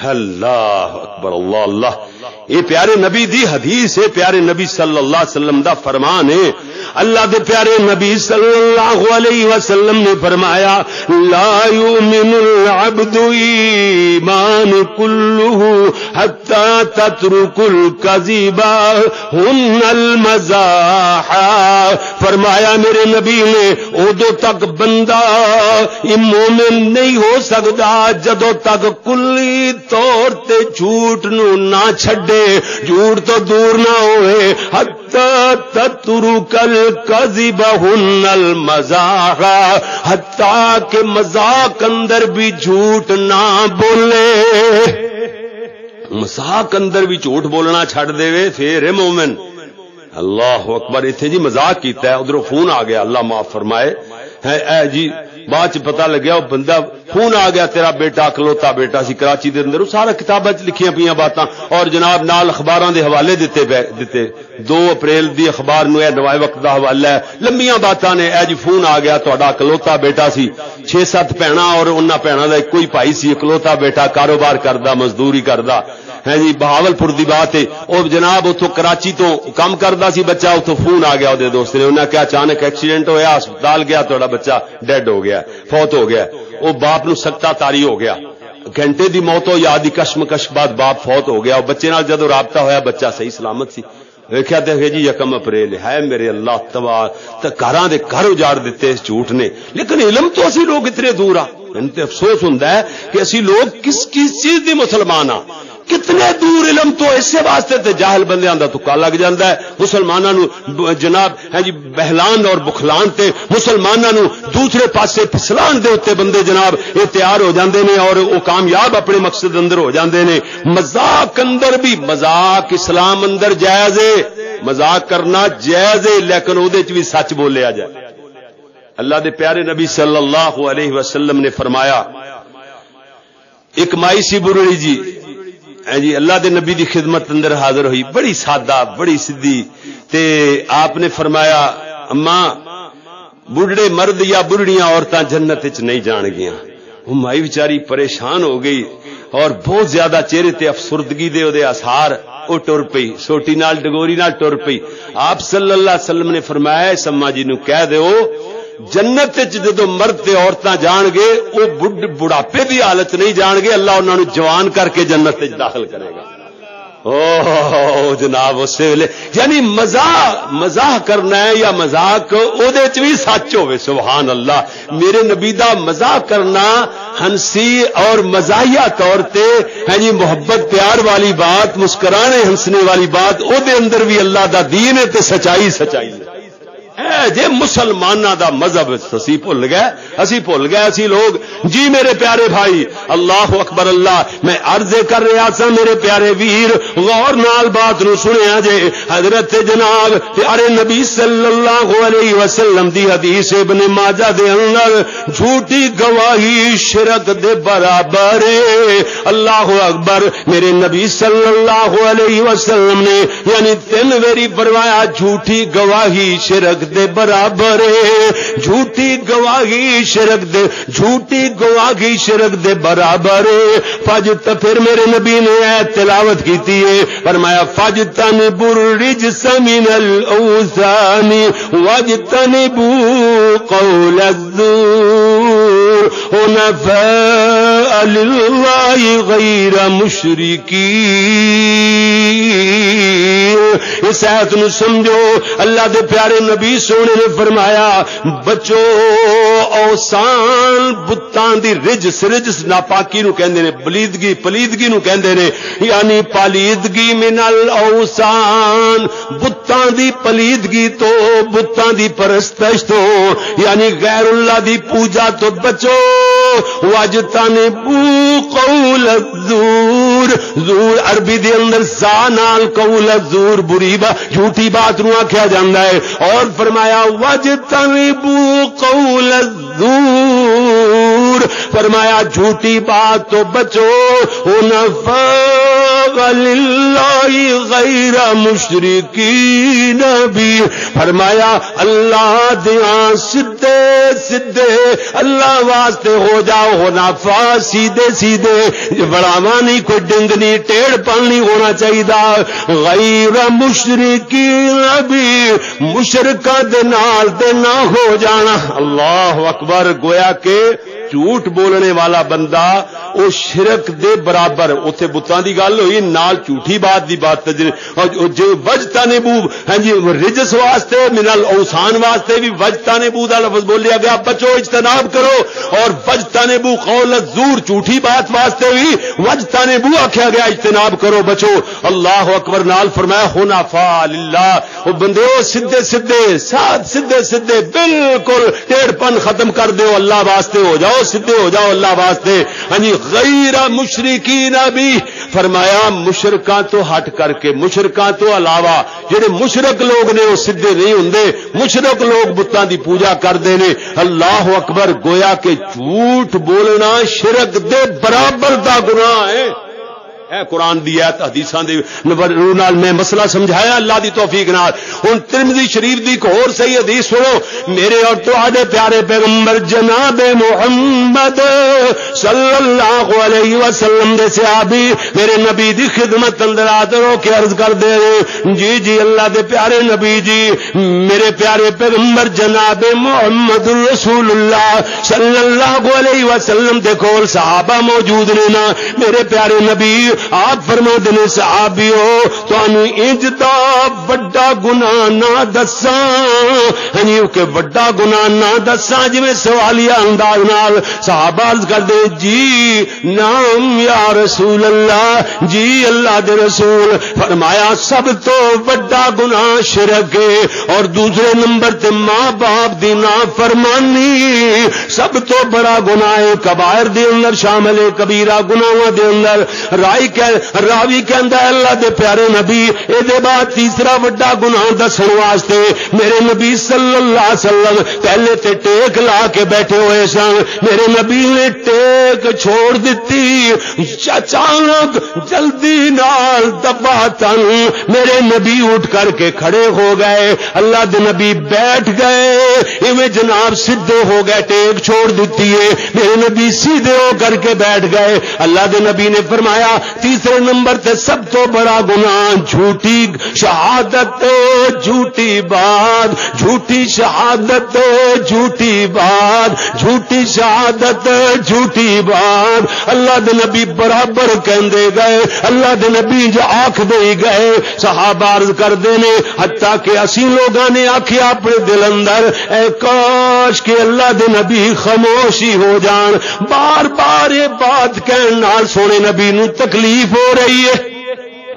اللہ اکبر، اللہ اللہ۔ یہ پیارے نبی، دی حدیث ہے پیارے نبی صلی اللہ علیہ وسلم دا فرمان ہے۔ اللہ دے پیارے نبی صلی اللہ علیہ وسلم نے فرمایا، لا یؤمن العبد ایمان کلہ حتی تترک الكذب ہن المزاح۔ فرمایا، میرے نبی نے ادو تک بندہ مومن نہیں ہو سکتا، جدو تک کلی طور تے جھوٹ نو نہ چھڈے، جھوٹ تو دور نہ ہوئے۔ حتی تترو کل کذب ہن المزاق حتی کہ مزاق اندر بھی جھوٹ نہ بولے۔ مزاق اندر بھی جھوٹ بولنا چھڑ دے وے پھر مومن۔ اللہ اکبر اتنے جی مزاق کیتا ہے، ادھر فون آ گیا، اللہ معاف فرمائے۔ جی بعد چ پتا لگیا وہ بندہ فون آ گیا تیرا بیٹا، اکلوتا بیٹا سی کراچی دے اندر سارا کتاباں لکھیاں پی باتاں، اور جناب نال اخباراں دے حوالے دیتے دیتے، دو اپریل دی اخبار نو نوائے وقت دا حوالہ ہے، لمبیاں باتاں نے، اے جی فون آ گیا تہاڈا اکلوتا بیٹا سی چھ سات بھنا اور انہاں بھنا دا کوئی بھائی سی، اکلوتا بیٹا کاروبار کردا، مزدوری کردا ہے جی بہاول پور دی بات ہے۔ او جناب اتو کراچی تو کام کردا سی بچہ اتو فون آ گیا او دوست نے۔ انہاں کیا اچانک ایکسیڈنٹ ہویا، ہسپتال گیا، تہاڈا بچہ ڈیڈ ہو گیا، فوت ہو گیا۔ او باپ نو سکتا تاری ہو گیا۔ گھنٹے دی موت ہو یادی کشم کش بعد باپ فوت ہو گیا۔ بچے نال جدو رابطہ ہویا، بچہ صحیح سلامت سی۔ ویکیا دیکھے جی یکم اپریل ہے میرے اللہ تبا گھر دے گھر اجاڑ دیتے اس جھوٹ نے۔ لیکن علم تو اسی لوگ اتنے دور آ۔ افسوس ہوں کہ اسی لوگ کس کس چیز دی مسلمان آ۔ کتنے دور علم تو اسی واسطے تے جاہل بندیاں دا تکا لگ جاندا ہے۔ مسلماناں نو جناب ہے جی بہلان اور بخلان تے مسلماناں نو دوسرے پاسے پھسلان دے اوتے بندے جناب اے تیار ہو جاندے نے اور او کامیاب اپنے مقصد اندر ہو جاندے نے۔ مذاق اندر بھی، مذاق اسلام اندر جائز ہے۔ مذاق کرنا جائز ہے، لیکن او دے وچ بھی سچ بولیا جائے۔ اللہ دے پیارے نبی صلی اللہ علیہ وسلم نے فرمایا، ایک مائی سی برڑی جی جی اللہ دے نبی دی خدمت اندر حاضر ہوئی، بڑی سادہ، بڑی سدھی۔ تے آپ نے فرمایا اما بڑھڑے مرد یا بڑھڑیاں عورتیں جنت چ نہیں جان گیا وہ مائی بیچاری پریشان ہو گئی اور بہت زیادہ چہرے تے افسردگی دے دے اثار وہ ٹر پئی، سوٹی نال، ڈگوری نال ٹر پئی۔ آپ صلی اللہ علیہ وسلم نے فرمایا سما جی نو کہہ دیو جنت جدو مرد عورتیں جان گے وہ بڑھاپے کی حالت نہیں جان گے، اللہ انہوں نے جوان کر کے جنت داخل کرے گا۔ او جناب اس ویلے یعنی مزاح مزاح کرنا ہے یا مزاق بھی سچ ہوے سبحان اللہ۔ میرے نبی دا مزاح کرنا ہنسی اور مزاحیہ طور تے ہے جی محبت، پیار والی بات، مسکرانے، ہنسنے والی بات او دے اندر بھی اللہ دا دین ہے تے سچائی سچائی ہے۔ جے مسلمان دا مذہب اسی بھول گئے، اسی بھول گئے اسی لوگ۔ جی میرے پیارے بھائی، اللہ اکبر اللہ، میں عرض کر رہا سا میرے پیارے ویر، غور نال بات نو سنیا جے۔ حضرت جناب، پیارے نبی صلی اللہ علیہ وسلم دی حدیث ابن ماجہ دے اندر، جھوٹی گواہی شرک دے برابر اللہ اکبر، میرے نبی صلی اللہ علیہ وسلم نے یعنی تین ویری فرمایا، جھوٹی گواہی شرک دے برابر جھوٹی گواہی شرک دے، جھوٹی گواہی شرک دے برابر فج پھر میرے نبی نے اے تلاوت کیتی ہے۔ فرمایا، فج تن بر رج سمین الاوزانی وج تن بو قول الزور۔ ونفاء لله غير مشركين اس ایت نو سمجھو، اللہ دے پیارے نبی نبی سونے نے فرمایا، بچو، اوسان بتان دی رجس رجس ناپاکی نو کہندے نے، بلیدگی، پلیدگی نو کہندے نے یعنی پالیدگی منل اوسان، بتان دی پلیدگی تو، بتان دی پرستش تو یعنی غیر اللہ دی پوجا تو، بچو وجتن بو قول الزور زور عربی دے اندر سا نال قول الزور بری با، جھوٹی بات نو آکھیا جاندا ہے، اور فرمایا وجتن بو قول الزور۔ فرمایا جھوٹی بات تو بچو نفر غیر مشرقی نبی فرمایا، اللہ دیا سدھے سدھے اللہ واسطے ہو جاؤ، ہونا فا سیدھے سیدھے۔ بڑاوا نہیں کوئی ڈنگ نہیں، ٹیڑھ پن نہیں ہونا چاہیے غیر مشرقی نبی مشرقہ دے نال دے نہ ہو جانا۔ اللہ اکبر، گویا کہ جھوٹ بولنے والا بندہ وہ شرک دے برابر اتنے بتان کی گل ہوئی، نال جھوٹھی بات دی بات جو وجتا نے بو ہاں جی رجس واسطے منل اوسان واسطے بھی وجتا نے بو کا لفظ بولیا گیا۔ بچو، اجتناب کرو۔ اور وجتا نے بو قول زور جھوٹھی بات واسطے بھی وجتا نے بو آخیا گیا، اجتناب کرو بچو۔ اللہ اکبر نال فرمایا ہونا فا اللہ وہ بندے سیدے سیدے ساتھ سیدے سیدے بالکل ٹیڑھ پن ختم کر دو اللہ واسطے ہو جاؤ۔ سدھے ہو جاؤ اللہ واسطے۔ ہاں جی غیر مشرقین بھی۔ فرمایا، مشرکاں تو ہٹ کر کے، مشرکاں تو علاوہ جہے مشرق لوگ نے وہ سدھے نہیں ہوں مشرق لوگ بتان دی پوجا کرتے ہیں اللہ اکبر، گویا کہ جھوٹ بولنا شرک دے برابر دا گناہ ہے۔ اے قرآن دی ایت حدیثاں دی دے نال میں مسئلہ سمجھایا اللہ دی توفیق نال۔ ہن ترمذی شریف دی ایک اور صحیح حدیث سنو۔ میرے اور تواڈے پیارے پیغمبر جناب محمد صلی اللہ علیہ وسلم دے صحابی، میرے نبی دی خدمت اندر حاضر ہو کے عرض کر دے جی جی اللہ دے پیارے نبی جی میرے پیارے پیغمبر جناب محمد رسول اللہ صلی اللہ علیہ وسلم دے کول صحابہ موجود نے نا۔ میرے پیارے نبی آپ فرما دے صحابی ہو تو انج دا بڑا گنا نہ دساں۔ ہنی کہ بڑا گنا نہ دساں جی سوالیہ انداز نال صحابہ عرض کر دے جی نام یا رسول اللہ جی اللہ دے رسول۔ فرمایا سب تو بڑا گنا شرک اور دوسرے نمبر تے ماں باپ دی نا فرمانی سب تو بڑا گناہ کبائر دے اندر شامل ہے، کبیرہ گناہاں دے اندر۔ رائی راوی کہندا ہے اللہ دے پیارے نبی، اے دے بعد تیسرا وڈا گناہ دسن واسطے میرے نبی صلی اللہ علیہ وسلم پہلے تے ٹیک لا کے بیٹھے ہوئے سن۔ میرے نبی نے ٹیک چھوڑ دیتی۔ اچانک جلدی نال دبا تن۔ میرے نبی اٹھ کر کے کھڑے ہو گئے۔ اللہ دے نبی بیٹھ گئے۔ ایویں جناب سیدھے ہو گئے، ٹیک چھوڑ دیتی ہے۔ میرے نبی سیدھے ہو کر کے بیٹھ گئے۔ اللہ دے نبی نے فرمایا تیسرے نمبر تے سب تو بڑا گنا جھوٹی شہادت، جھوٹی بات، جھوٹی شہادت، جھوٹی بات، جھوٹی شہادت، جھوٹی بات۔ اللہ دے نبی برابر کہندے گئے، اللہ دے نبی جو آخ دے گئے۔ صحابہ عرض کر دینے حتیٰ کہ اسی لوگاں نے آخیا اپنے دل اندر، اے کاش کہ اللہ دے نبی خاموشی ہو جان۔ بار بار یہ بات کہنا سونے نبی نو تکلیف تکلیف ہو رہی ہے۔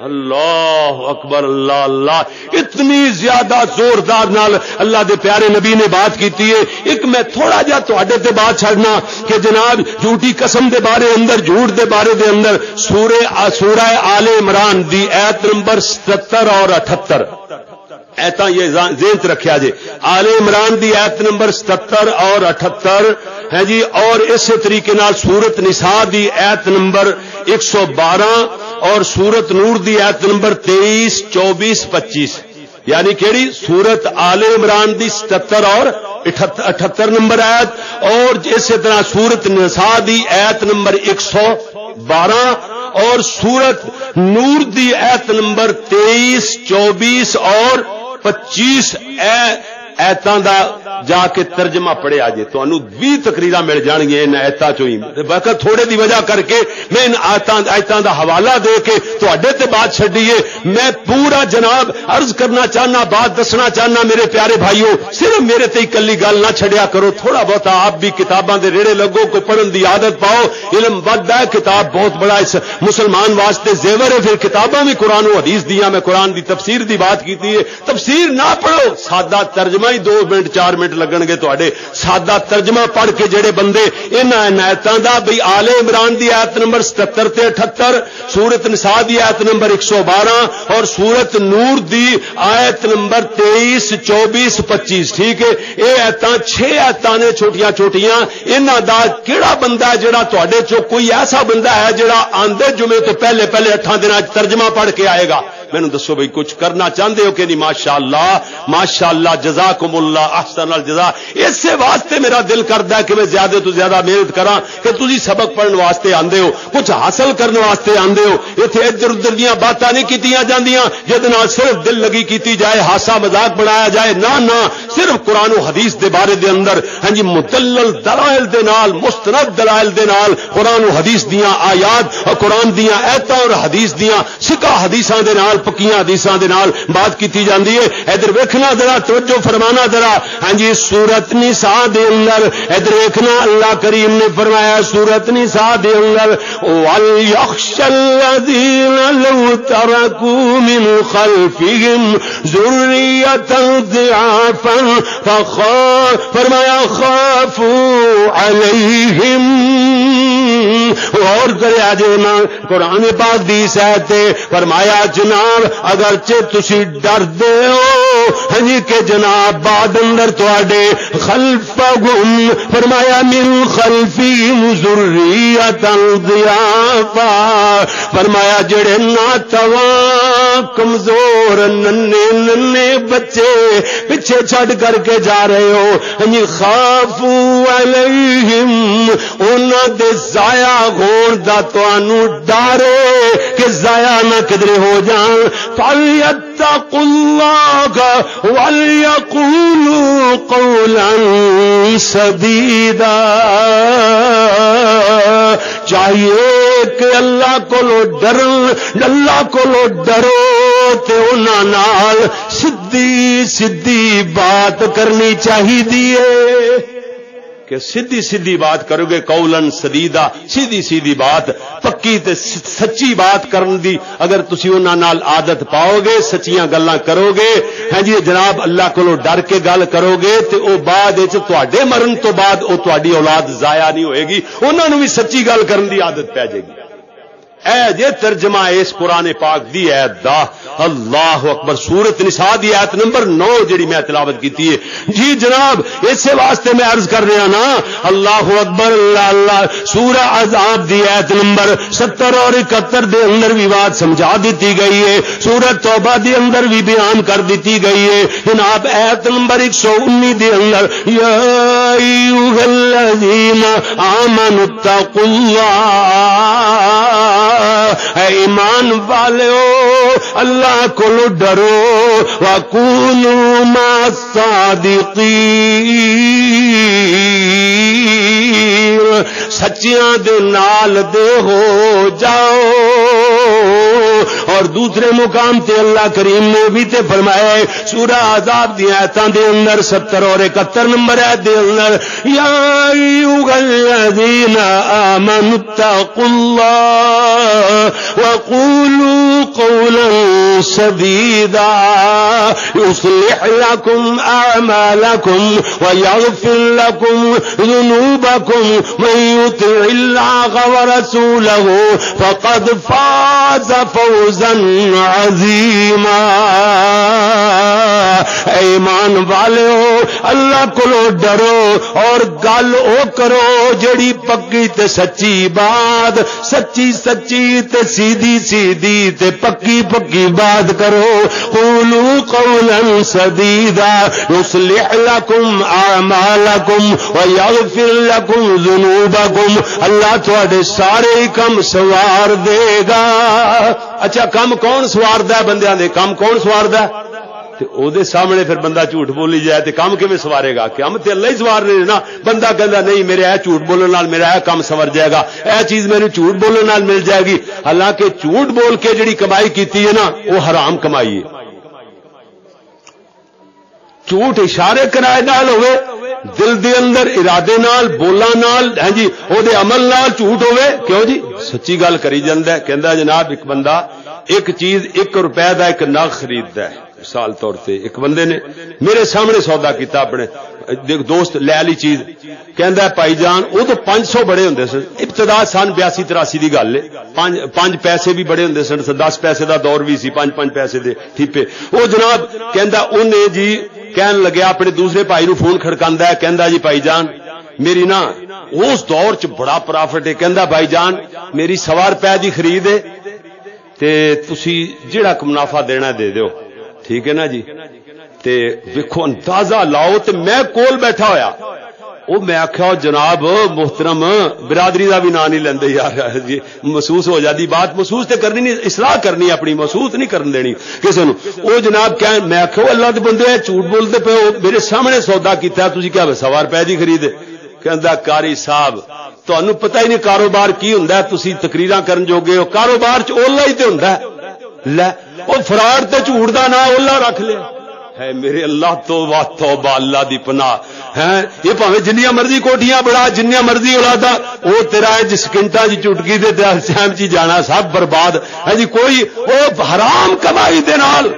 اللہ اکبر، اللہ اللہ۔ اتنی زیادہ زوردار نال اللہ دے پیارے نبی نے بات کیتی ہے۔ ایک میں تھوڑا جا تھوڑے تے بات چھڑنا کہ جناب جھوٹی قسم دے بارے اندر، جھوٹ دے بارے دے اندر سورہ سورہ آل عمران دی ایت نمبر 77 اور 78 ایتا یہ ذہن رکھیا جے آل عمران دی ایت نمبر 77 اور 78 ہے ہاں جی اور اسی طریقے نال سورت نساء دی ایت نمبر ایک سو بارہ اور سورت نور دی ایت نمبر تیئیس، چوبیس، پچیس۔ یعنی کہڑی سورت آل عمران دی ستر اور اٹھتر نمبر ایت اور اسی طرح سورت نسا دی ایت نمبر ایک سو بارہ اور سورت نور دی ایت نمبر تیئیس، چوبیس اور پچیس ایتاں دا جا کے ترجمہ پڑھیا جے تو انو بھی تقریرا مل جان گیا ان ایتا چوئی باقی تھوڑے دی وجہ کر کے میں ان ایتاں دا حوالہ دے کے تو اڈے تے بات چھڑیے میں پورا جناب عرض کرنا چاہنا، بات دسنا چاہنا میرے پیارے بھائیوں صرف میرے تے کلی گل نہ چھڑیا کرو۔ تھوڑا بہت آپ بھی کتاباں دے ریڑے لگو کو پڑھن دی عادت پاؤ۔ علم بد ہے، کتاب بہت بڑا اس مسلمان واسطے زیور ہے۔ پھر کتاباں بھی قرآن و حدیث دیا، میں قرآن دی تفسیر دی بات کیتی ہے تفسیر نہ پڑھو، سادہ ترجمہ ہی دو منٹ چار منٹ لگن گے تے سادہ ترجمہ پڑھ کے جڑے بندے ان عنایتوں کا بھائی آلے عمران دی آیت نمبر ستر تے اٹھتر سورت نسا دی آیت نمبر ایک سو بارہ اور سورت نور دی آیت نمبر تیئیس چوبیس پچیس ٹھیک ہے یہ ایت چھ ایت نے چھوٹیاں چھوٹیاں انہوں کا کہڑا بندہ ہے جڑا تے چو کوئی ایسا بندہ ہے جڑا آندے جمعے تو پہلے پہلے اٹھان دن ترجمہ پڑھ کے آئے گا مینو دسو بھائی کچھ کرنا چاہتے ہو کہ نہیں؟ ماشاء اللہ ماشاء اللہ جزا کم اللہ احسن الجزا اس واسطے میرا دل کرتا ہے کہ میں زیادہ تو زیادہ محنت کرا کہ تھی سبق پڑھنے واسطے آندے ہو، کچھ حاصل کرنے واسطے آندے ہو۔ اتنے ادھر ادھر دیا باتیں نہیں کی جاندیاں، جہد صرف دل لگی کیتی جائے، ہاسا مزاق بنایا جائے۔ نہ نہ، صرف قرآن و حدیث دے بارے دے اندر۔ ہاں جی متلل دلائل دے نال، مستند دلائل دے نال قرآن و حدیث دیاں آیات اور قرآن دیاں ایتاں اور حدیث دیاں سکا حدیثاں دے نال نال پکیاں حدیثاں دے نال بات کیتی جاندی ہے۔ ادھر ویکھنا ذرا، توجہ فرمانا ذرا۔ ہاں جی سورت نساء دے اندر ادھر ویکھنا اللہ کریم نے فرمایا سورت نساء دے اندر والیخش الذین لو ترکوا من خلفهم ذریتا ضعافا فخاف فرمایا، خافوا علیہم اور کرے جے نا قرآن پاک دی سہتے فرمایا، جناب اگر چے تسی ڈر دے ہو ہاں جی کہ جناب بعد اندر تواڈے خلف گم، فرمایا، من خلفی ذریتا ضیافا، فرمایا، جڑے نا توا کمزور ننے ننے بچے پیچھے چھڈ کر کے جا رہے ہو ہاں خافو علیہم، انہاں دے ضائع ہون دا تانوں ڈر کہ ضائع نہ کدھر ہو جان۔ فلیتقوا اللہ ولیقولوا قولا سدیدا چاہیے کہ اللہ کو لو ڈر اللہ کو لو ڈرو تے انہاں نال سدھی سدھی بات کرنی چاہیے کہ سیدھی سیدھی بات کرو گے کولن سدیدہ، سیدھی سیدھی بات، پکی تے سچی بات کرن دی۔ اگر تسی انہاں نال عادت پاؤ گے، سچیاں گلاں کرو گے ہاں جی جناب اللہ کو ڈر کے گل کرو گے، تے او بعد وچ تواڈے مرن تو بعد او تواڈی اولاد ضائع نہیں ہوئے گی، انہاں نو بھی سچی گل کرن دی عادت پے جائے گی۔ اے جے ترجمہ اس قرآن پاک دی ایت دا، اللہ اکبر، سورت نساء دی ایت نمبر نو جڑی میں تلاوت کیتی ہے۔ جی جناب، اسے واسطے میں عرض کر رہا نا، اللہ اکبر، اللہ اللہ، سورہ عذاب دی ایت نمبر ستر اور اکہتر دے اندر بھی بات سمجھا دیتی گئی ہے۔ سورت توبہ دی اندر بھی بیان کر دیتی گئی ہے۔ جناب، ایت نمبر ایک سو انی دے اندر، یا ایوہ الذین آمنوا اتقوا اللہ۔ اے ایمان والو، اللہ کو ڈرو، وکونوا ما صادقین سچیاں دے نال دے ہو جاؤ۔ اور دوسرے مقام تے اللہ کریم نے بھی تے فرمایا سورہ عذاب دی آیتاں دے اندر 70 اور 71 نمبر ہے دے اندر، یا ایھا الذین آمنوا اتقوا اللہ وقولوا قولا سديدا يصلح لكم اعمالكم ويغفر لكم ذنوبكم من يطع الله ورسوله فقد فاز فوزا فوزا عظیما۔ ایمان والو، اللہ کو ڈرو اور گل او کرو جڑی پکی تے سچی بات، سچی سچی تے سیدھی سیدھی تے پکی پکی بات کرو۔ قولو قولا سدیدا، یصلح لکم اعمالکم ویغفر لکم ذنوبکم۔ اللہ تواڈے سارے کم سوار دے گا۔ اچھا کم کون سوار ہے بندیاں دے؟ کم کون سوار ہے؟ او دے سامنے پھر بندہ جھوٹ بولی جائے تے کم کیویں سوارے گا؟ کہ ہم تے اللہ ہی سوار رہے نا۔ بندہ کہندا، نہیں، میرے اے جھوٹ بولن نال میرا اے کم سور جائے گا۔ اے چیز میرے جھوٹ بولن نال مل جائے گی۔ حالانکہ جھوٹ بول کے جڑی کمائی کیتی ہے نا، وہ حرام کمائی ہے۔ جھوٹ اشارے کرائے نال ہوئے، دل دے اندر ارادے نال بولا نال ہاں جی او دے عمل نال جھوٹ ہوئے۔ کیوں جی؟ سچی گل کری جاندا ہے کہندا جناب، ایک بندہ ایک چیز، ایک روپے دا ایک نگ خریددا ہے۔ مثال طور سے ایک بندے نے میرے سامنے سودا کیتا اپنے، دیکھ، دوست لے لی چیز۔ کہندا ہے پائی جان وہ تو پانچ سو بڑے ہوں سن۔ ابتدا سن بیاسی تراسی کی گل ہے۔ پانچ پیسے بھی بڑے ہوں سن۔ دس پیسے دا دور بھی سی، پانچ پانچ پیسے دے ٹھیپے۔ وہ جناب کہندا انہیں جی کہن لگیا، اپنے دوسرے بھائی نو فون کھڑکا ہے کہندا جی پائی جان میری نا اس دور چ بڑا پرافٹ ہے۔ کہندا بھائی جان، میری سوار پہ دی خرید ہے۔ تے تسی جڑا منافع دینا دے دیو۔ ٹھیک ہے نا جی؟ تے ویکھو، اندازہ لاؤ۔ تے میں کول بیٹھا ہویا۔ وہ میں آخیا جناب، محترم، برادری کا بھی نام نہیں لیندے یار۔ جی محسوس ہو جاتی بات محسوس تے کرنی نہیں، اصلاح کرنی اپنی، محسوس نہیں کرن دینی۔ کسی نو وہ جناب کیا میں آخو اللہ دے بندے، جھوٹ بولتے پے میرے سامنے سودا کیتا تھی کیا سوار پہ جی خریدے کہ کاری صاحب تمہیں پتہ ہی نہیں کاروبار کی ہوں تھی تقریر کرن جوگے ہو کاروبار چ اولا ہی تے ہوں لے وہ فراڈ تے جھوٹ دا نا اولا رکھ لیا ہے میرے اللہ تو بات اللہ دی پناہ ہے یہ پاوے جنیا مرضی کوٹیاں بڑا جنیا مرضی اولادا وہ تیرا ہے جس کنٹا جی چٹکی دے سیم جی جانا سب برباد ہے جی کوئی وہ حرام کمائی دے نال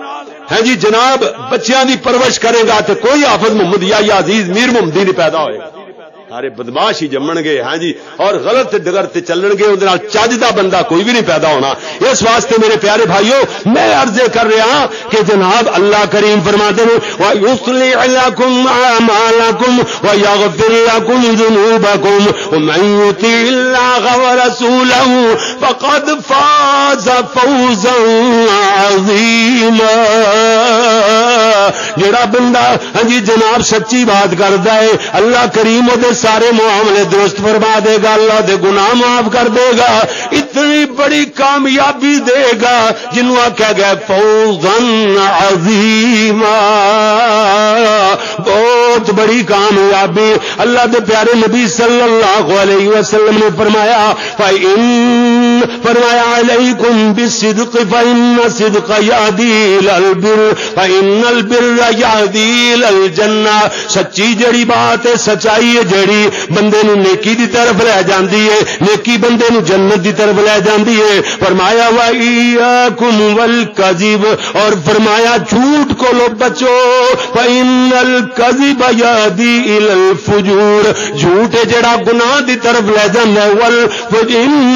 ہے جی جناب بچیاں دی پرورش کرے گا تو کوئی آفت محمد یا عزیز میر محمدی نہیں پیدا ہوئے گا سارے بدماش ہی جمن گے ہاں جی اور غلط ڈگر چلن گے وہ چج کا بندہ کوئی بھی نہیں پیدا ہونا۔ اس واسطے میرے پیارے بھائیوں میں عرض کر رہا ہاں کہ جناب اللہ کریم فرما دے جڑا بندہ ہاں جی جناب سچی بات کرتا ہے، اللہ کریم وہ سارے معاملے درست فرما دے گا، اللہ دے گناہ معاف کر دے گا، اتنی بڑی کامیابی دے گا، جنہوں آخیا گیا فوزن عظیم بہت بڑی کامیابی۔ اللہ دے پیارے نبی صلی اللہ علیہ وسلم نے فرمایا فرمایا، علیکم بالصدق فإن صدق یادی البر، فإن البر یادی الجنہ۔ سچی جڑی بات ہے، سچائی ہے جڑی بندے نو نیکی دی طرف لے جاندی ہے، نیکی بندے نو جنت دی طرف لے جاندی ہے۔ فرمایا وایاکم والکذب اور فرمایا، جھوٹ کو لو بچو۔ فإن الکذب یادی الفجور۔ جھوٹ جڑا گناہ دی طرف لے جاندا ہے۔ ول فإن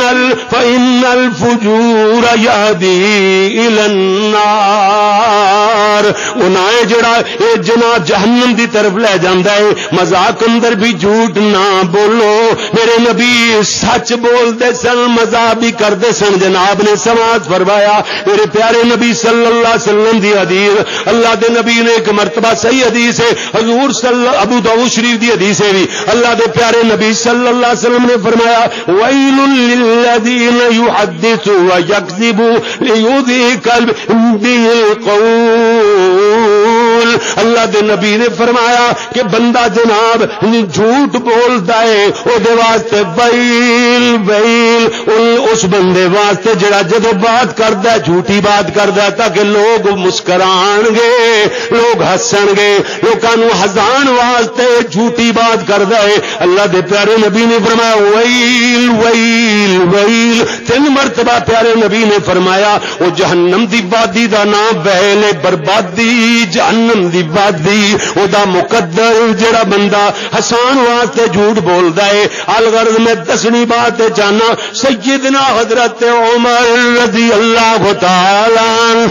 ان الفجور یادی النار. انہیں جڑا اے جنا جہنم دی طرف لے جاندا ہے، مذاق اندر بھی جھوٹ نہ بولو۔ میرے نبی سچ بول دے سن، مذاق بھی کردے سن۔ جناب نے سماج فرمایا، میرے پیارے نبی صلی اللہ علیہ وسلم دی حدیث، اللہ دے نبی نے ایک مرتبہ صحیح حدیث ہے۔ حضور صلی ابو داؤد شریف دی حدیث ہے بھی۔ اللہ دے پیارے نبی صلی اللہ علیہ وسلم نے فرمایا ویل للذین يحدث ويكذب ليذيك به القول اللہ دے نبی نے فرمایا کہ بندہ جناب جھوٹ بولتا ہے وہ واسطے ویل ویل اس بندے واسطے جڑا جدو بات کرتا ہے، جھوٹی بات کرتا ہے، تاکہ لوگ مسکران گے لوگ ہسن گے لوگوں ہزان واسطے جھوٹی بات کرتا ہے۔ اللہ دے پیارے نبی نے فرمایا، ویل ویل ویل۔ تین مرتبہ پیارے نبی نے فرمایا وہ جہنم دی بادی دا نام بہلے بربادی جہنم۔ دی وادی او دا مقدر جڑا بندہ حسان واسطے جھوٹ بولدا ہے۔ الغرض میں دسنی بات جانا سیدنا حضرت عمر رضی اللہ تعالی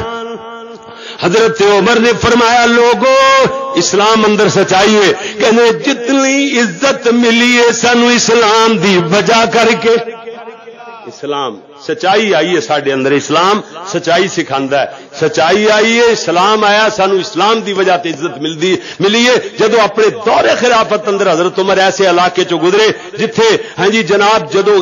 حضرت عمر نے فرمایا لوگوں اسلام اندر سچائی ہے۔ کہ جتنی عزت ملی ہے سانو اسلام دی وجہ کر کے۔ اسلام سچائی آئی ہے سڈے اندر اسلام، سچائی سکھا ہے۔ سچائی آئی ہے، اسلام آیا، سانو اسلام دی وجہ تے عزت ملتی ملی ہے۔ جدو اپنے دور خلافت اندر حضرت عمر ایسے علاقے چ گزرے، جتھے ہاں جی جناب جدو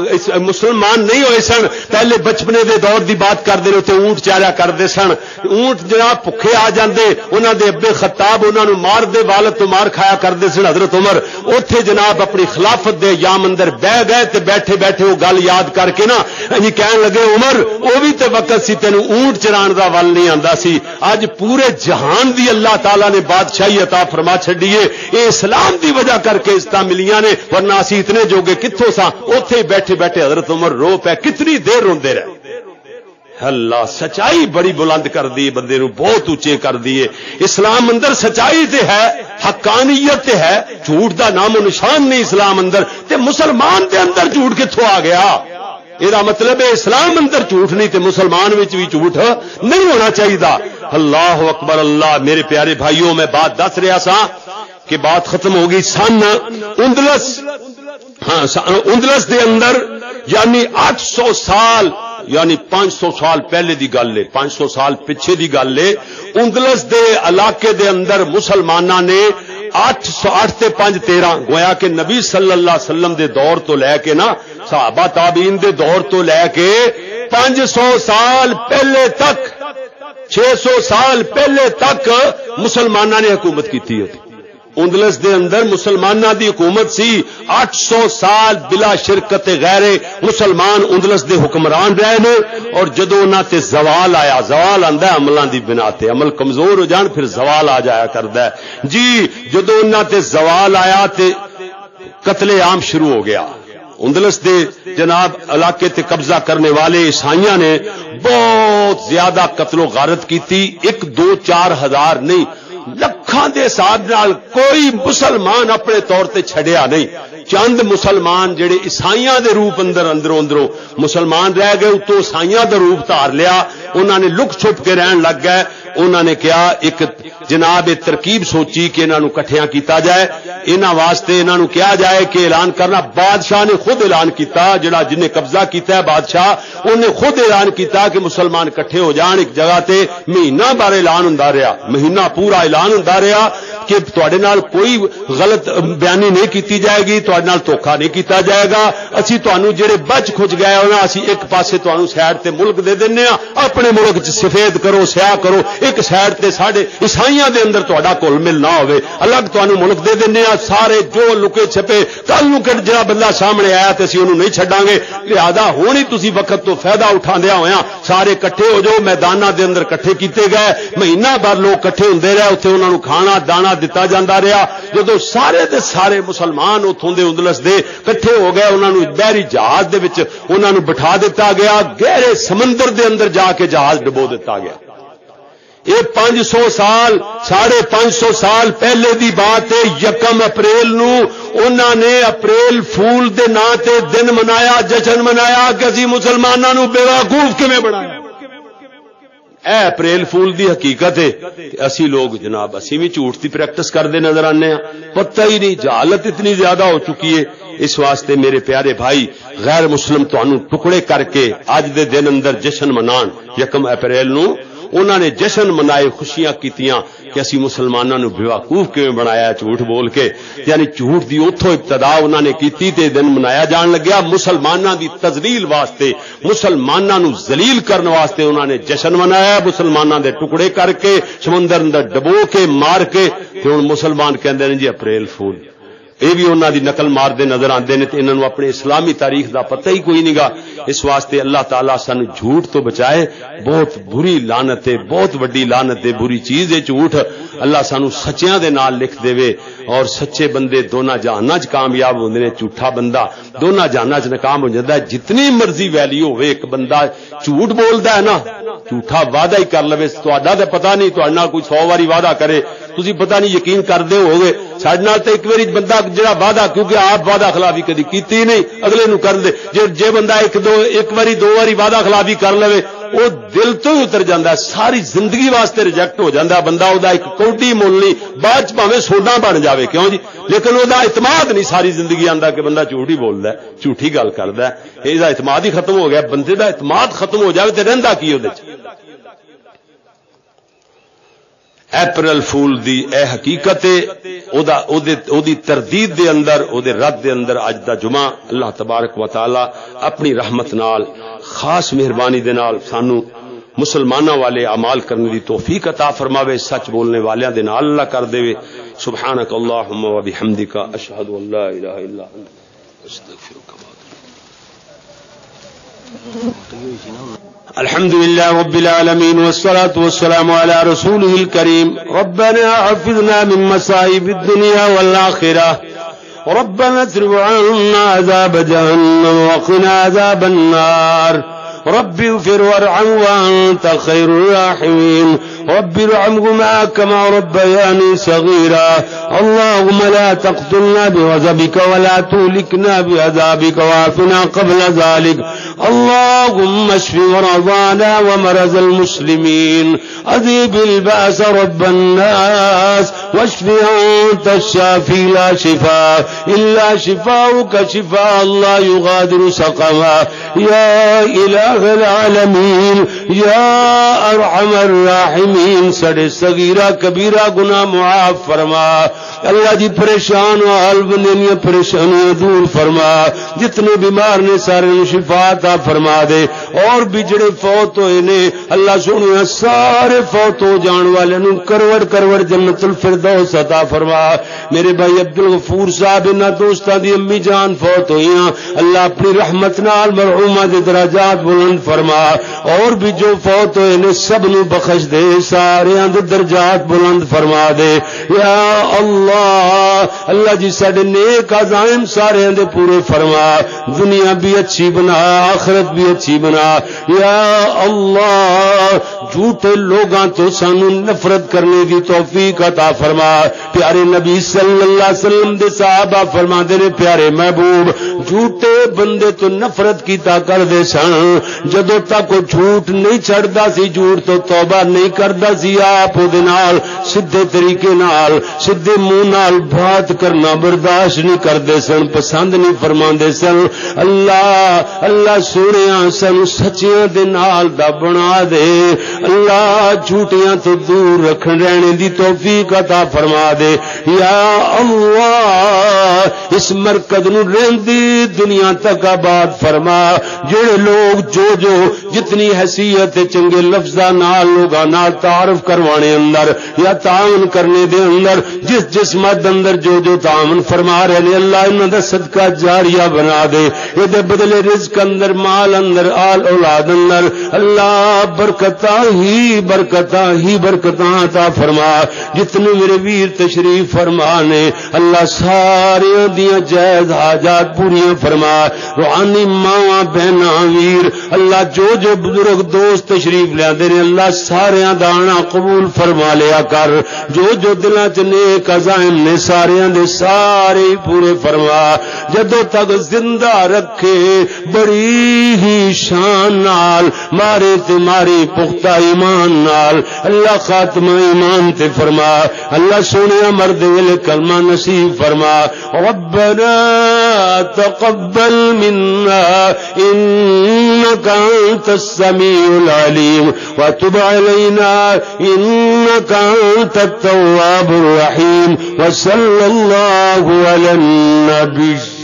مسلمان نہیں ہوئے سن، پہلے بچپنے دے دور دی بات کرتے اتنے اونٹ چاریا کرتے سن۔ اونٹ جناب بکھے آ جاندے انہوں دے ابے خطاب انہوں مار دے، والد تو مار کھایا کرتے سن حضرت عمر۔ اتے جناب اپنی خلافت دے یام اندر بہ گئے تے بیٹھے بیٹھے وہ گل یاد کر کے نا ہاں جی کہن لگے عمر وہ بھی تے وقت سی تین اونٹ چران کا ول نہیں آتا سی اج پورے جہان دی اللہ تعالی نے بادشاہی عطا فرما چڈیے یہ اسلام دی وجہ کر کے عزت ملیاں نے ورنہ اسی اتنے جوگے کتوں سا اتے بیٹھے بیٹھے حضرت عمر رو پہ کتنی دیر روندے رہے اللہ سچائی بڑی بلند کر دی بندے نو بہت اچے کر دیے اسلام اندر سچائی تے ہے حقانیت تے ہے جھوٹ دا نام و نشان نہیں اسلام اندر تے مسلمان دے اندر جھوٹ کتوں آ گیا یہ مطلب ہے اسلام اندر جھوٹ نہیں تے مسلمان بھی جھوٹ نہیں ہونا چاہیے اللہ اکبر اللہ میرے پیارے بھائیوں میں بات دس رہا سا کہ بات ختم ہو گئی سن اندلس ہاں اندلس دے اندر یعنی آٹھ سو سال یعنی پانچ سو سال پہلے دی گل ہے پانچ سو سال پیچھے دی گل ہے اندلس دے علاقے دے اندر مسلمانہ نے اٹھ سو اٹھ تے پانچ تیرہ، گویا کہ نبی صلی اللہ علیہ وسلم دے دور تو لے کے نا، صحابہ تابعین دے دور تو لے کے پانچ سو سال پہلے تک، چھ سو سال پہلے تک مسلمانوں نے حکومت کی تھی۔ اندلس دے اندر مسلمانوں دی حکومت سی اٹھ سو سال بلا شرکت غیر مسلمان اندلس دے حکمران رہے نے۔ اور جدو انہوں تے زوال آیا، زوال آندا ہے عملوں دی بنا تے۔ عمل کمزور ہو جان، پھر زوال آ جایا کردا ہے۔ جی جدو انہوں تے زوال آیا تے قتل عام شروع ہو گیا۔ اندلس دے جناب علاقے تے قبضہ کرنے والے عیسائیاں نے بہت زیادہ قتل و غارت کی ایک دو چار ہزار نہیں لکھان دے ساتھ نال کوئی مسلمان اپنے طور تے چھڑیا نہیں۔ چند مسلمان جڑے عیسائیاں دے روپ اندر اندروں اندروں مسلمان رہ گئے اتو عیسائیاں دا روپ تار لیا۔ انہوں نے لک چھپ کے رہن لگ گئے۔ انہوں نے کیا ایک جناب ترکیب سوچی کہ انہوں کٹھیاں کیتا جائے۔ انہوں واسطے انہوں کیا جائے کہ اعلان کرنا۔ بادشاہ نے خود اعلان کیتا، جڑا جن قبضہ کیتا ہے بادشاہ انہیں خود اعلان کیتا کہ مسلمان کٹھے ہو جان ایک جگہ تے مہینہ بار اعلان ہوں رہا مہینہ پورا اعلان ہوں رہا کہ نال کوئی غلط بیانی نہیں کیتی جائے گی نال دھوکھا نہیں کیتا جائے گا۔ اسی تانوں جڑے بچ کھج گئے ہونا اسی ایک پاسے تانوں سائڈ تے ملک دے دینے ہاں۔ اپنے ملک سفید کرو، سیاہ کرو۔ ایک سائڈ تے ساڈے عیسائیاں دے اندر تہاڈا کل مل نہ ہوے الگ تانوں ملک دے دینے ہاں سارے جو لکے چھپے، کل نو کہ جڑا بندہ سامنے آیا تے اسی اونوں نہیں چھڈاں گے۔ لہذا ہن ہی تسی وقت تو فائدہ اٹھاندیا ہویا ہاں۔ سارے کٹھے ہو جاؤ میداناں دے اندر کٹھے کیتے گئے۔ مہینہ بھر لوگ کٹھے ہوندے رہے اوتھے انہاں نو کھانا دانا دتا جاندہ رہا۔ جدو سارے دے سارے مسلمان اتوں دے اندلس دے کٹھے ہو گئے انہوں نے بحری جہاز دے وچ انہوں نے بٹھا دیتا گیا۔ گہرے سمندر دے اندر جا کے جہاز ڈبو دیتا گیا۔ یہ پانچ سو سال، ساڑھے پانچ سو سال پہلے دی بات ہے۔ یکم اپریل نو انہوں نے اپریل فول دے نا تے دن منایا، جشن منایا کہ اسی مسلمانوں بے وقوف کیویں بنایا؟ اے اپریل فول دی حقیقت ہے اسی لوگ جناب اسی بھی جھوٹ کی پریکٹس کرتے نظر آنے ہیں۔ پتہ ہی نہیں، جہالت اتنی زیادہ ہو چکی ہے۔ اس واسطے میرے پیارے بھائی، غیر مسلم تنوع ٹکڑے کر کے اج دے دن اندر جشن منان یکم اپریل نو انہوں نے جشن منائے خوشیاں کیتیاں کہ اسی مسلمانوں نے بیوقوف کیویں بنایا جھوٹ بول کے۔ یعنی جھوٹ دی اتو ابتدا انہوں نے کیتی تے دن منایا جان لگیا۔ مسلمانوں دی تزلیل واسطے مسلمانوں نو ذلیل کرنے واسطے انہوں نے جشن منایا۔ مسلمانوں دے ٹکڑے کر کے، سمندر اندر ڈبو کے، مار کے، تے ہن مسلمان کہندے نے جی اپریل فول۔ یہ بھی انہوں دی نقل مارتے نظر آتے ہیں انہوں اپنے اسلامی تاریخ دا پتہ ہی کوئی نہیں گا اس واسطے اللہ تعالیٰ سن جھوٹ تو بچائے، بہت بری لانت ہے، بہت وڈی لانت ہے، بری چیز ہے جھوٹ۔ اللہ سانو سچیاں دے نال لکھ دے اور سچے بندے دونوں جہانا چ کامیاب ہوندے نے، جھوٹا بندہ دونوں جہانا چ ناکام ہو جاتا ہے۔ جتنی مرضی ویلیو ہوئے ایک بندہ جھوٹ بولتا ہے نا، جھوٹا وعدہ ہی کر لو تو پتا نہیں تو کوئی سو واری وعدہ کرے۔ تھی پتا نہیں یقین کرتے ہو گے سڈے تو ایک بار بندہ جڑا وعدہ، کیونکہ آپ وعدہ خلافی کدی کیتی نہیں، اگلے نو کر دے جے بندہ ایک دو، ایک باری دو باری وعدہ خلافی کر لو وہ دل تو ہی اتر جاتا ساری زندگی واسطے ریجیکٹ ہو جاتا بندہ وہ ایک کوڈی مول نہیں، بعد چاہے سوڈا بن جائے کیوں جی؟ لیکن وہ اعتماد نہیں، ساری زندگی آتا کہ بندہ جھوٹ ہی بولتا ہے جھوٹھی گل کرتا ہے۔ یہ اعتماد ہی ختم ہو گیا، بندے کا اعتماد ختم ہو جائے تو رہتا کی وہ اپریل فول دی اے حقیقت او دی تردید دے اندر او دے رد دے اندر اج دا جمعہ اللہ تبارک و تعالی اپنی رحمت نال، خاص مہربانی دے نال سانو مسلمانہ والے اعمال کرنے دی توفیق عطا فرماوے، سچ بولنے والیاں دے نال اللہ کر دے سبحانک اللہم و بحمدک، اشہد ان لا الہ الا انت، استغفرک الحمد لله رب العالمين والصلاة والسلام على رسوله الكريم. ربنا حفظنا من مصائب الدنيا والآخرة. ربنا اترب عنا عذاب جهنم وقنا عذاب النار. رب اغفر وارحم وأنت خير الراحمين. رب ارحمهما كما ربياني صغيرا. اللهم لا تقتلنا بغضبك ولا تهلكنا بعذابك وعافنا قبل ذلك. اللهم اشف مرضانا ومرض المسلمين. أذيب البأس رب الناس واشف أنت الشافي لا شفاء. إلا شفاؤك شفاء الله يغادر سقما. يا إله العالمين يا أرحم الراحمين. العالمین سڑے سگیرہ کبیرہ گناہ معاف فرما۔ اللہ جی پریشان حال بندے پریشانیاں دور فرما۔ جتنے بیمار نے سارے شفا عطا فرما دے۔ اور بھی جڑے فوت ہوئے نے، اللہ سنیا سارے فوت ہو جان والے نو کروڑ کروڑ جنت الفردوس عطا فرما۔ میرے بھائی عبد الغفور صاحب، انہاں دوستاں دی امی جان فوت ہوئیاں اللہ اپنی رحمت نال مرحومہ دے درجات بلند فرما۔ اور بھی جو فوت ہوئے نے، سب نو بخش دے سارے دے درجات بلند فرما دے۔ یا اللہ اللہ جی سڈے نیک عزائم سارے دے پورے فرما۔ دنیا بھی اچھی بنا، آخرت بھی اچھی بنا۔ یا اللہ جھوٹے لوگاں تو سانو نفرت کرنے کی توفیق عطا فرما۔ پیارے نبی صلی اللہ علیہ وسلم دے صحابہ فرما دے نے، پیارے محبوب، جھوٹے بندے تو نفرت کیتا کر دے سن۔ جدو تک وہ جھوٹ نہیں چڑھتا سی، جھوٹ تو توبہ نہیں کرتا سی، آپ سیدے طریقے نال سیدے منہ نال بات کرنا برداشت نہیں کرتے سن، پسند نہیں فرما سن۔ اللہ اللہ سونے سن، سچیاں دے نال دا بنا دے۔ اللہ جھوٹیاں تو دور رکھ رہنے دی توفیق عطا فرما دے۔ یا اللہ، اس مرکز نو رہندی دنیا تک آباد فرما۔ جڑے لوگ جو جو جتنی حیثیت چنگے لفظ نال لوگا نال تعارف کروانے اندر یا تعاون کرنے دے اندر، جس جس مد اندر جو جو تعاون فرما رہے نے، اللہ انہوں دا صدقہ جاریہ بنا دے۔ یہ دے بدلے رزق اندر، مال اندر، آل اولاد اندر، اللہ برکتا ہی برکتا ہی برکتا عطا فرما۔ جتنے میرے ویر تشریف فرما نے، اللہ سارے دیاں جائز حاجات پوری فرما۔ روحانی ماواں بہنا ویر، اللہ جو جو بزرگ دوست تشریف لیا دے اللہ سارے دانا قبول فرما لیا کر۔ جو جو دلوں چ نیک عزائم نے سارے دے سارے پورے فرما۔ جدو تک زندہ رکھے، بڑی ہی شان نال مارے تے ماری پختہ ایمان نال اللہ خاتمہ ایمان تے فرما اللہ سونے مرد ویل کلمہ نصیب فرما ربنا تقبل منا انك انت السميع العليم وتب علينا انك انت التواب الرحيم وصلى الله على النبي